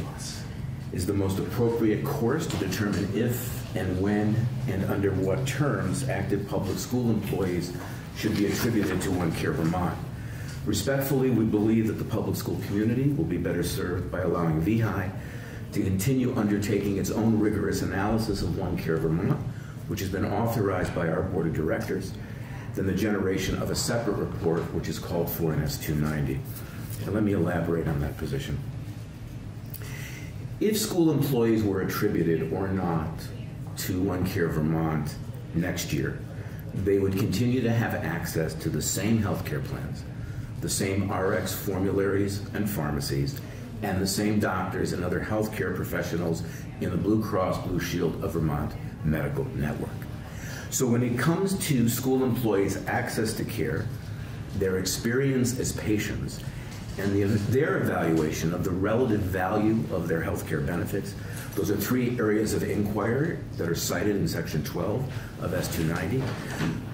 is the most appropriate course to determine if and when and under what terms active public school employees should be attributed to OneCare Vermont. Respectfully, we believe that the public school community will be better served by allowing VEHI to continue undertaking its own rigorous analysis of OneCare Vermont, which has been authorized by our board of directors, than the generation of a separate report, which is called for in S290. And let me elaborate on that position. If school employees were attributed or not to OneCare Vermont next year, they would continue to have access to the same health care plans, the same RX formularies and pharmacies, and the same doctors and other healthcare professionals in the Blue Cross Blue Shield of Vermont medical network. So when it comes to school employees' access to care, their experience as patients, and the, their evaluation of the relative value of their healthcare benefits, those are three areas of inquiry that are cited in Section 12 of S290.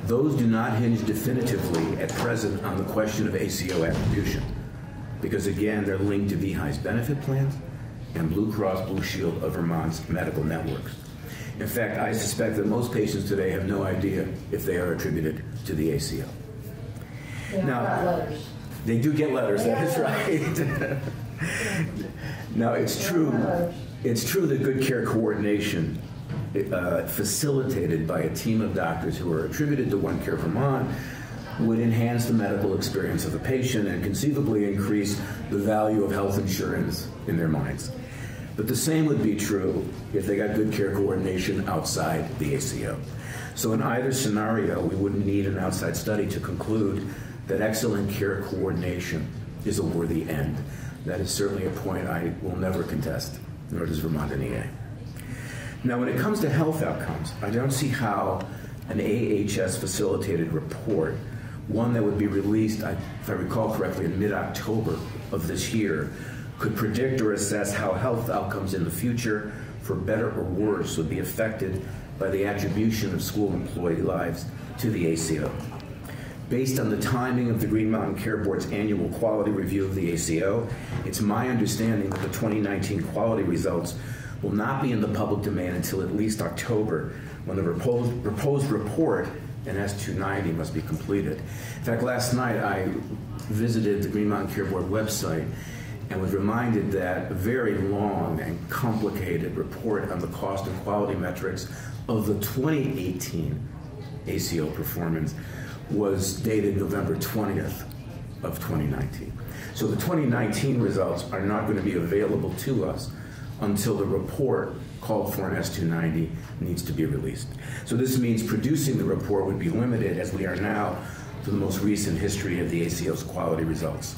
Those do not hinge definitively at present on the question of ACO attribution, because again, they're linked to VEHI's benefit plans and Blue Cross Blue Shield of Vermont's medical networks. In fact, I suspect that most patients today have no idea if they are attributed to the ACO. They Now-. They do get letters, that is right. now, it's true, it's true that good care coordination uh, facilitated by a team of doctors who are attributed to OneCare Vermont would enhance the medical experience of the patient and conceivably increase the value of health insurance in their minds. But the same would be true if they got good care coordination outside the ACO. So in either scenario, we wouldn't need an outside study to conclude that excellent care coordination is a worthy end. That is certainly a point I will never contest, nor does Vermont NEA. Now, when it comes to health outcomes, I don't see how an AHS facilitated report, one that would be released, if I recall correctly, in mid October of this year, could predict or assess how health outcomes in the future, for better or worse, would be affected by the attribution of school employee lives to the ACO. Based on the timing of the Green Mountain Care Board's annual quality review of the ACO, it's my understanding that the 2019 quality results will not be in the public domain until at least October, when the proposed, proposed report in S290 must be completed. In fact, last night I visited the Green Mountain Care Board website and was reminded that a very long and complicated report on the cost and quality metrics of the 2018 ACO performance was dated November 20th of 2019. So the 2019 results are not going to be available to us until the report called for an S290 needs to be released. So this means producing the report would be limited, as we are now, to the most recent history of the ACO's quality results.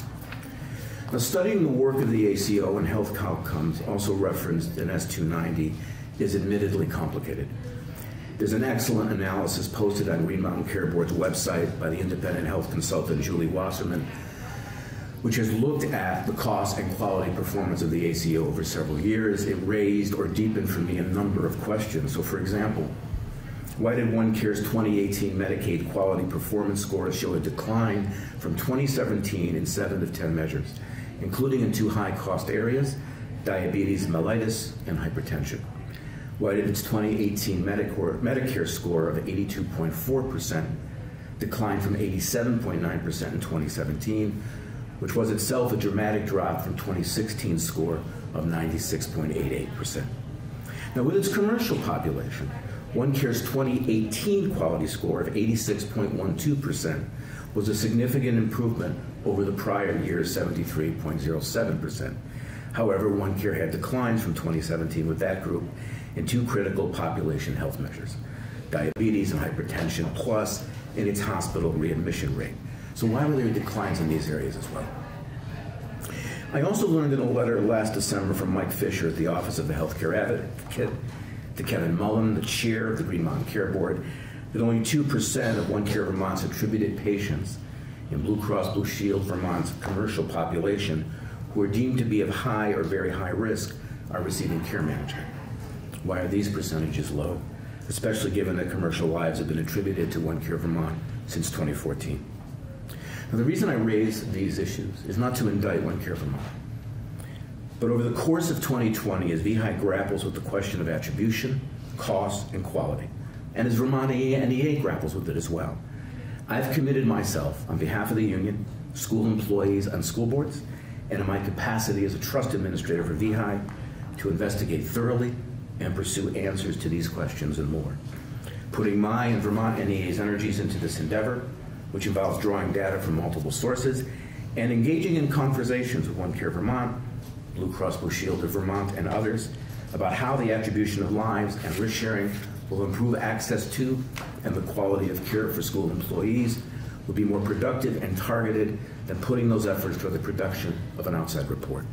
Now, studying the work of the ACO and health outcomes, also referenced in S290, is admittedly complicated. There's an excellent analysis posted on Green Mountain Care Board's website by the independent health consultant Julie Wasserman, which has looked at the cost and quality performance of the ACO over several years. It raised or deepened for me a number of questions. So, for example, why did OneCare's 2018 Medicaid quality performance scores show a decline from 2017 in seven of 10 measures, including in two high cost areas diabetes mellitus and hypertension? Did its 2018 Medicare, Medicare score of 82.4% declined from 87.9% in 2017, which was itself a dramatic drop from 2016's score of 96.88%? Now, with its commercial population, OneCare's 2018 quality score of 86.12% was a significant improvement over the prior year's 73.07%. However, OneCare had declines from 2017 with that group in two critical population health measures diabetes and hypertension, plus in its hospital readmission rate. So, why were there declines in these areas as well? I also learned in a letter last December from Mike Fisher at the Office of the Healthcare Advocate to Kevin Mullin, the chair of the Green Mountain Care Board, that only 2% of OneCare Vermont's attributed patients in Blue Cross Blue Shield Vermont's commercial population who are deemed to be of high or very high risk are receiving care management. Why are these percentages low, especially given that commercial lives have been attributed to OneCare Vermont since 2014? Now, the reason I raise these issues is not to indict OneCare Vermont, but over the course of 2020, as VEHI grapples with the question of attribution, cost, and quality, and as Vermont NEA grapples with it as well, I've committed myself on behalf of the union, school employees, and school boards, and in my capacity as a trust administrator for VEHI, to investigate thoroughly and pursue answers to these questions and more. Putting my and Vermont NEA's energies into this endeavor, which involves drawing data from multiple sources and engaging in conversations with OneCare Vermont, Blue Cross Blue Shield of Vermont, and others about how the attribution of lives and risk sharing will improve access to and the quality of care for school employees will be more productive and targeted than putting those efforts toward the production of an outside report.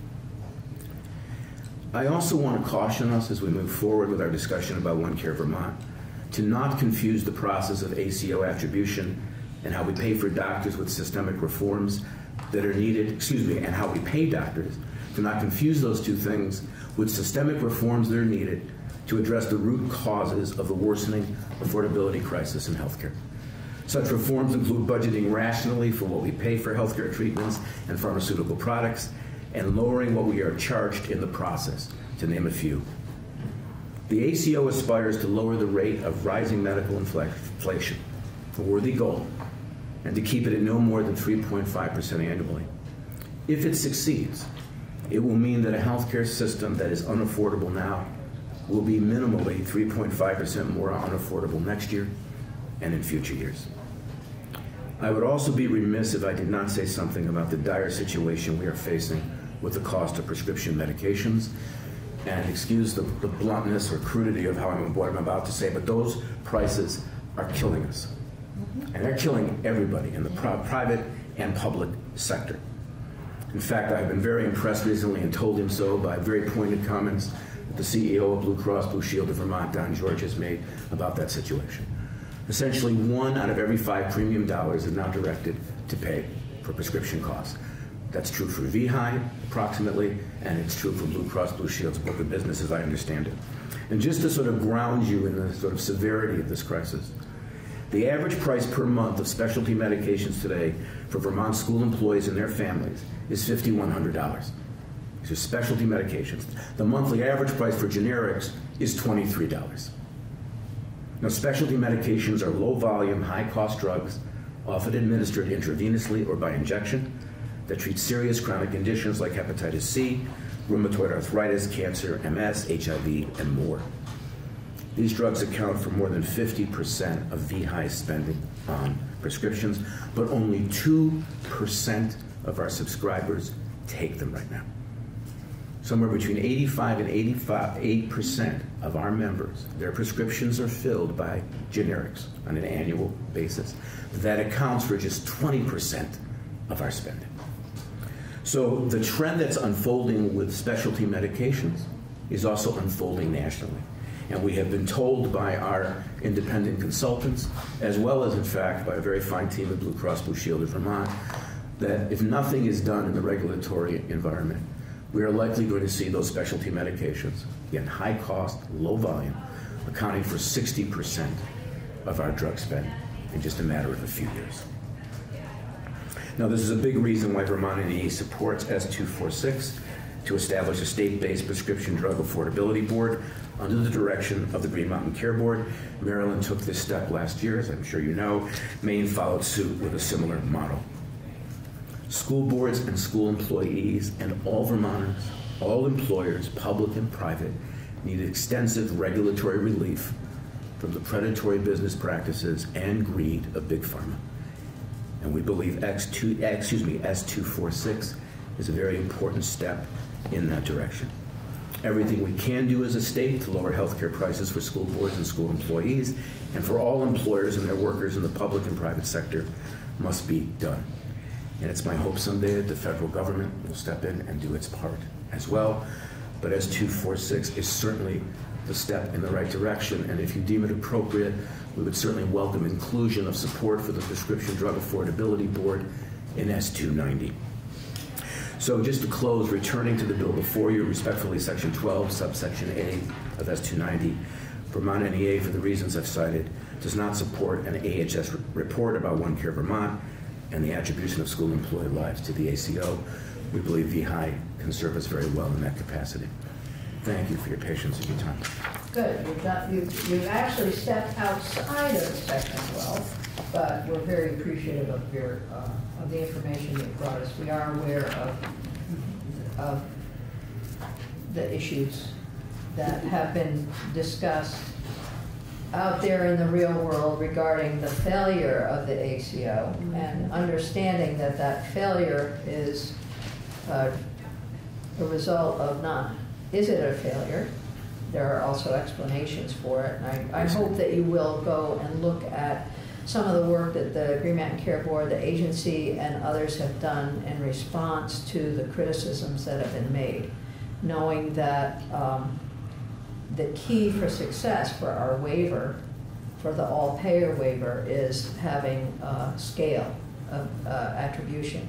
I also want to caution us as we move forward with our discussion about OneCare Vermont to not confuse the process of ACO attribution and how we pay for doctors with systemic reforms that are needed, excuse me, and how we pay doctors, to not confuse those two things with systemic reforms that are needed to address the root causes of the worsening affordability crisis in healthcare. Such reforms include budgeting rationally for what we pay for healthcare treatments and pharmaceutical products and lowering what we are charged in the process, to name a few. The ACO aspires to lower the rate of rising medical inflation, a worthy goal, and to keep it at no more than 3.5% annually. If it succeeds, it will mean that a healthcare system that is unaffordable now will be minimally 3.5% more unaffordable next year and in future years. I would also be remiss if I did not say something about the dire situation we are facing with the cost of prescription medications. And excuse the, the bluntness or crudity of how I'm, what I'm about to say, but those prices are killing us. Mm-hmm. And they're killing everybody in the pri- private and public sector. In fact, I've been very impressed recently and told him so by very pointed comments that the CEO of Blue Cross Blue Shield of Vermont, Don George, has made about that situation. Essentially, one out of every five premium dollars is now directed to pay for prescription costs. That's true for VEHI, approximately, and it's true for Blue Cross Blue Shield's book of business, as I understand it. And just to sort of ground you in the sort of severity of this crisis, The average price per month of specialty medications today for Vermont school employees and their families is $5,100. These are specialty medications. The monthly average price for generics is $23. Now, specialty medications are low volume, high cost drugs, often administered intravenously or by injection, that treat serious chronic conditions like hepatitis C, rheumatoid arthritis, cancer, MS, HIV, and more. These drugs account for more than 50% of VEHI spending on prescriptions, but only 2% of our subscribers take them right now. Somewhere between 85 and 85 percent of our members, their prescriptions are filled by generics on an annual basis. That accounts for just 20% of our spending. So the trend that's unfolding with specialty medications is also unfolding nationally. And we have been told by our independent consultants, as well as, in fact, by a very fine team at Blue Cross Blue Shield of Vermont, that if nothing is done in the regulatory environment, we are likely going to see those specialty medications, again, high cost, low volume, accounting for 60% of our drug spend in just a matter of a few years. Now, this is a big reason why Vermont NEA supports S246 to establish a state-based prescription drug affordability board under the direction of the Green Mountain Care Board. Maryland took this step last year, as I'm sure you know. Maine followed suit with a similar model. School boards and school employees and all Vermonters, all employers, public and private, need extensive regulatory relief from the predatory business practices and greed of big pharma. And we believe X2, eh, excuse me, S246 is a very important step in that direction. Everything we can do as a state to lower healthcare prices for school boards and school employees and for all employers and their workers in the public and private sector must be done. And it's my hope someday that the federal government will step in and do its part as well. But S246 is certainly the step in the right direction. And if you deem it appropriate, we would certainly welcome inclusion of support for the Prescription Drug Affordability Board in S290. So just to close, returning to the bill before you, respectfully, Section 12, subsection A of S290, Vermont NEA, for the reasons I've cited, does not support an AHS report about OneCare Vermont and the attribution of school employee lives to the ACO. We believe VEHI can serve us very well in that capacity. Thank you for your patience and your time. Good, you've you've, you've actually stepped outside of the section 12, but we're very appreciative of your, uh, of the information you brought us. We are aware of, of the issues that have been discussed out there in the real world regarding the failure of the ACO and understanding that that failure is uh, a result of not, is it a failure? There are also explanations for it. And I, I hope that you will go and look at some of the work that the Green Mountain Care Board, the agency, and others have done in response to the criticisms that have been made, knowing that um, the key for success for our waiver, for the all-payer waiver, is having a scale of uh, attribution.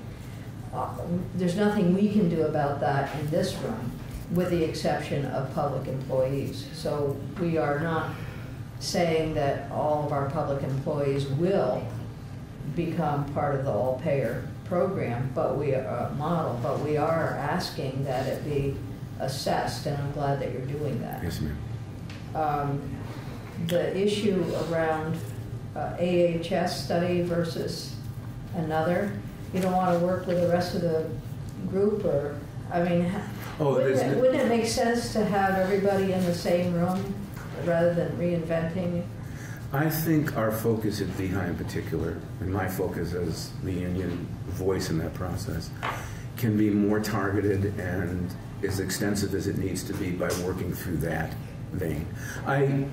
Uh, There's nothing we can do about that in this room, with the exception of public employees. So we are not saying that all of our public employees will become part of the all-payer program, but we, uh, model, but we are asking that it be assessed, and I'm glad that you're doing that. Yes, ma'am. Um, The issue around uh, AHS study versus another, you don't want to work with the rest of the group, or, I mean, Oh, wouldn't it, wouldn't it make sense to have everybody in the same room rather than reinventing? I think our focus at VEHI in particular, and my focus as the union voice in that process, can be more targeted and as extensive as it needs to be by working through that vein. I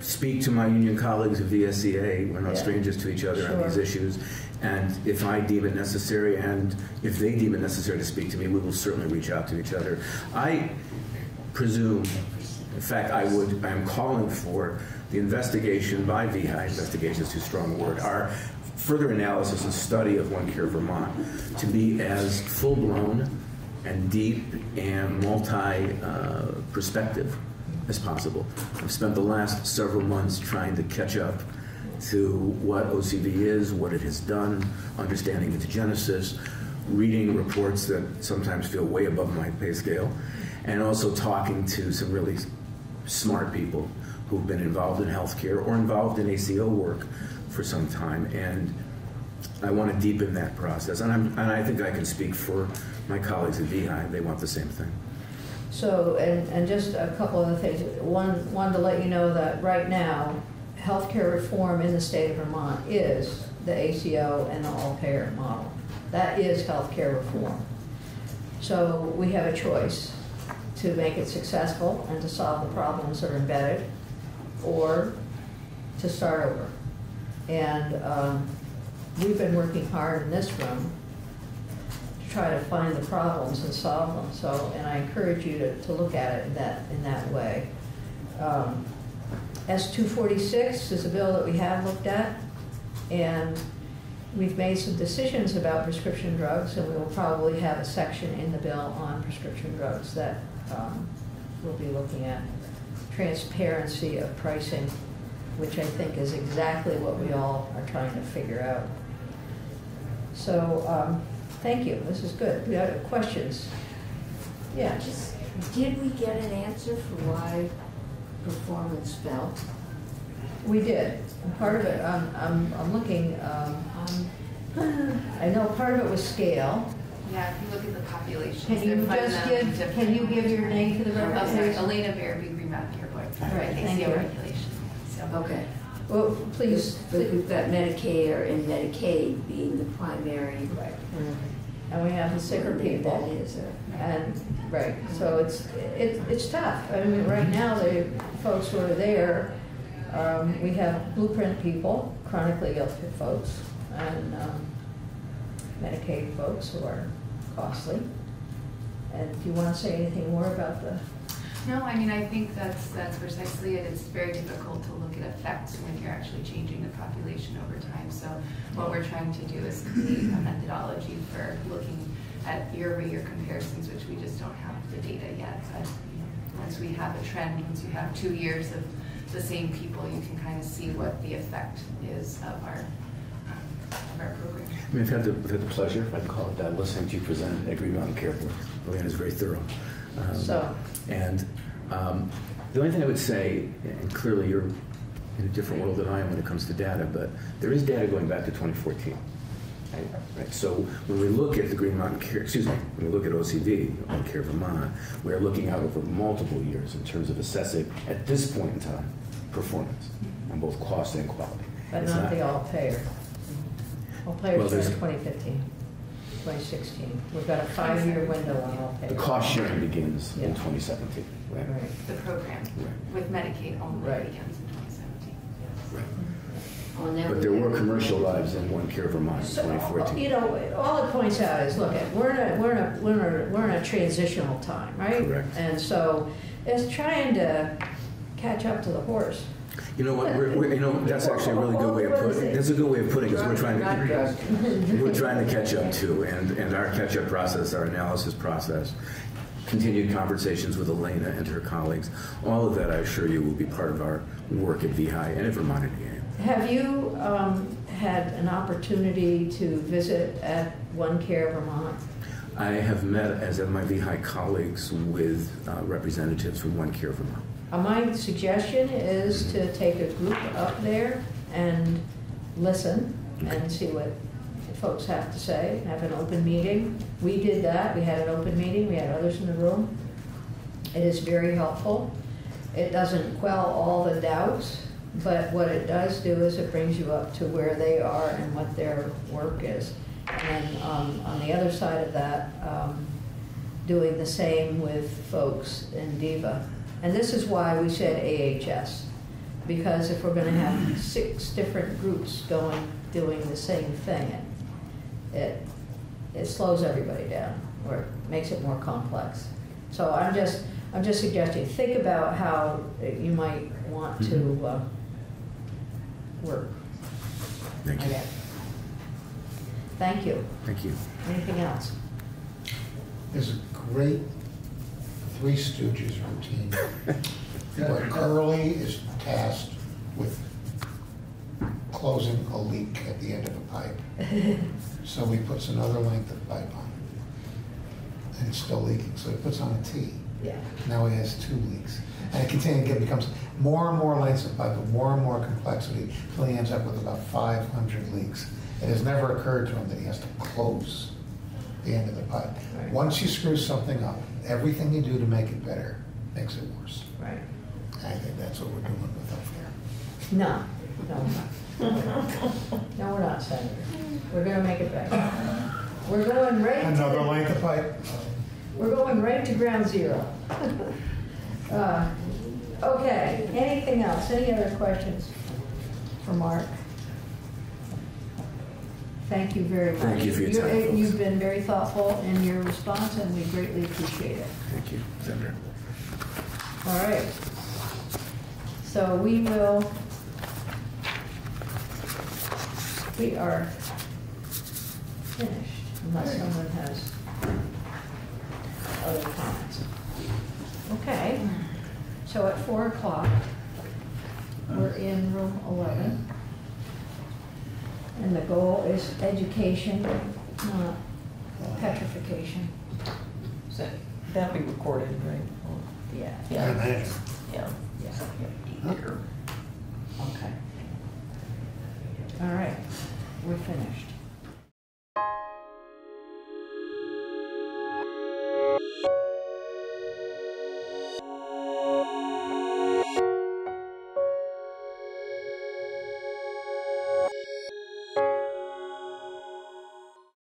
speak to my union colleagues at VSEA, we're not Yeah. strangers to each other on these issues, and if I deem it necessary and if they deem it necessary to speak to me, we will certainly reach out to each other. I presume, in fact, I would, I am calling for the investigation by VEHI, investigation is too strong a word, our further analysis and study of OneCare Vermont to be as full-blown and deep and multi-perspective uh, as possible. I've spent the last several months trying to catch up to what OCV is, what it has done, understanding its genesis, reading reports that sometimes feel way above my pay scale, and also talking to some really smart people who've been involved in healthcare or involved in ACO work for some time. And I want to deepen that process. And, and I think I can speak for my colleagues at VEHI. They want the same thing. So, and, and just a couple other things. One, one to let you know that right now, healthcare reform in the state of Vermont is the ACO and the all-payer model. That is healthcare reform. So we have a choice to make it successful and to solve the problems that are embedded, or to start over. And um, we've been working hard in this room to try to find the problems and solve them. So, and I encourage you to, to look at it in that, in that way. Um, S-246 is a bill that we have looked at, and we've made some decisions about prescription drugs, and we will probably have a section in the bill on prescription drugs that um, we'll be looking at. Transparency of pricing, which I think is exactly what we all are trying to figure out. So, um, thank you, this is good. We have questions? Yeah. Just, did we get an answer for why performance fell? We did. And part of it, I'm, I'm, I'm looking, um, I know part of it was scale. Yeah, if you look at the populations. Can you just give, different. can you give your name to the record, Oh, sorry. Alena Berube, Green Mountain Care Board. Right, thank ACO you. regulation. So- Okay. Well, please. But we've got Medicare and Medicaid being the primary. Right. And we have the sicker people. That is a. And, right, so it's, it, it's tough. I mean, right now, the folks who are there, um, we have blueprint people, chronically ill folks, and, um, Medicaid folks who are costly. And do you want to say anything more about the, No, I mean, I think that's, that's precisely it. It's very difficult to look at effects when you're actually changing the population over time. So what we're trying to do is create a methodology for looking at year-over-year comparisons, which we just don't have the data yet. But, once we have a trend, once you have two years of the same people, you can kind of see what the effect is of our, um, of our program. I mean, I've had the, I've had the pleasure, if I can call it that, listening to you present at Green Mountain Care Board. Leanna's very thorough. Um, So- And um, the only thing I would say, and clearly you're in a different world than I am when it comes to data, but there is data going back to 2014. Right? Right. So when we look at the Green Mountain Care, excuse me, when we look at OCV, OneCare Vermont, we're looking out over multiple years in terms of assessing, at this point in time, performance on both cost and quality. but It's not the all-payer? All-payers Well, are 2015, 2016. We've got a five-year window on all-payers. The cost sharing begins in 2017, right? Right. The program with Medicaid only Right. begins in 2017. Oh, now But there were commercial lives in OneCare Vermont in So, 2014. You know, all it points out is, look, we're in a, we're in a, we're in a, we're in a transitional time, right? Correct. And so it's trying to catch up to the horse. You know what, we're, we're- you know, that's actually a really good way of putting, that's a good way of putting it, 'cause we're trying to, we're trying to catch up too, and, and our catch-up process, our analysis process, continued conversations with Alena and her colleagues, all of that, I assure you, will be part of our work at VEHI and at Vermont NEA. Have you um, had an opportunity to visit at OneCare Vermont? I have met, as have my VEHI colleagues, with uh, representatives from OneCare Vermont. Uh, My suggestion is to take a group up there and listen and see what folks have to say, have an open meeting. We did that, we had an open meeting, we had others in the room. It is very helpful. It doesn't quell all the doubts, but what it does do is it brings you up to where they are and what their work is. And um, on the other side of that, um, doing the same with folks in DVHA. And this is why we said AHS, because if we're going to have six different groups going, doing the same thing, it, it slows everybody down, or it makes it more complex. So I'm just, I'm just suggesting, think about how you might want to uh, work. Thank you. Okay. Thank you. Thank you. Anything else? There's a great Three Stooges routine where Curly is tasked with closing a leak at the end of a pipe. So he puts another length of pipe on. it, And it's still leaking, so he puts on a T. Yeah. Now he has two leaks. And it continues, it becomes more and more lengths of pipe, and more and more complexity, till he ends up with about 500 leaks. It has never occurred to him that he has to close the end of the pipe. Right. Once you screw something up, everything you do to make it better makes it worse. Right. I think that's what we're doing with healthcare. No, no. No, we're not, Senator. We're gonna make it better. We're going right to. Another length of pipe? We're going right to ground zero. Uh, Okay, anything else? Any other questions for Mark? Thank you very much. Thank you for your time, folks. You've been very thoughtful in your response, and we greatly appreciate it. Thank you, Senator. All right. So we will, we are finished unless someone has other comments. Okay, so at four o'clock, we're uh-huh. in room eleven. And the goal is education, not petrification. So that'll be recorded, right? Yeah. I Yeah, yeah. Yeah. Okay. All right, we're finished.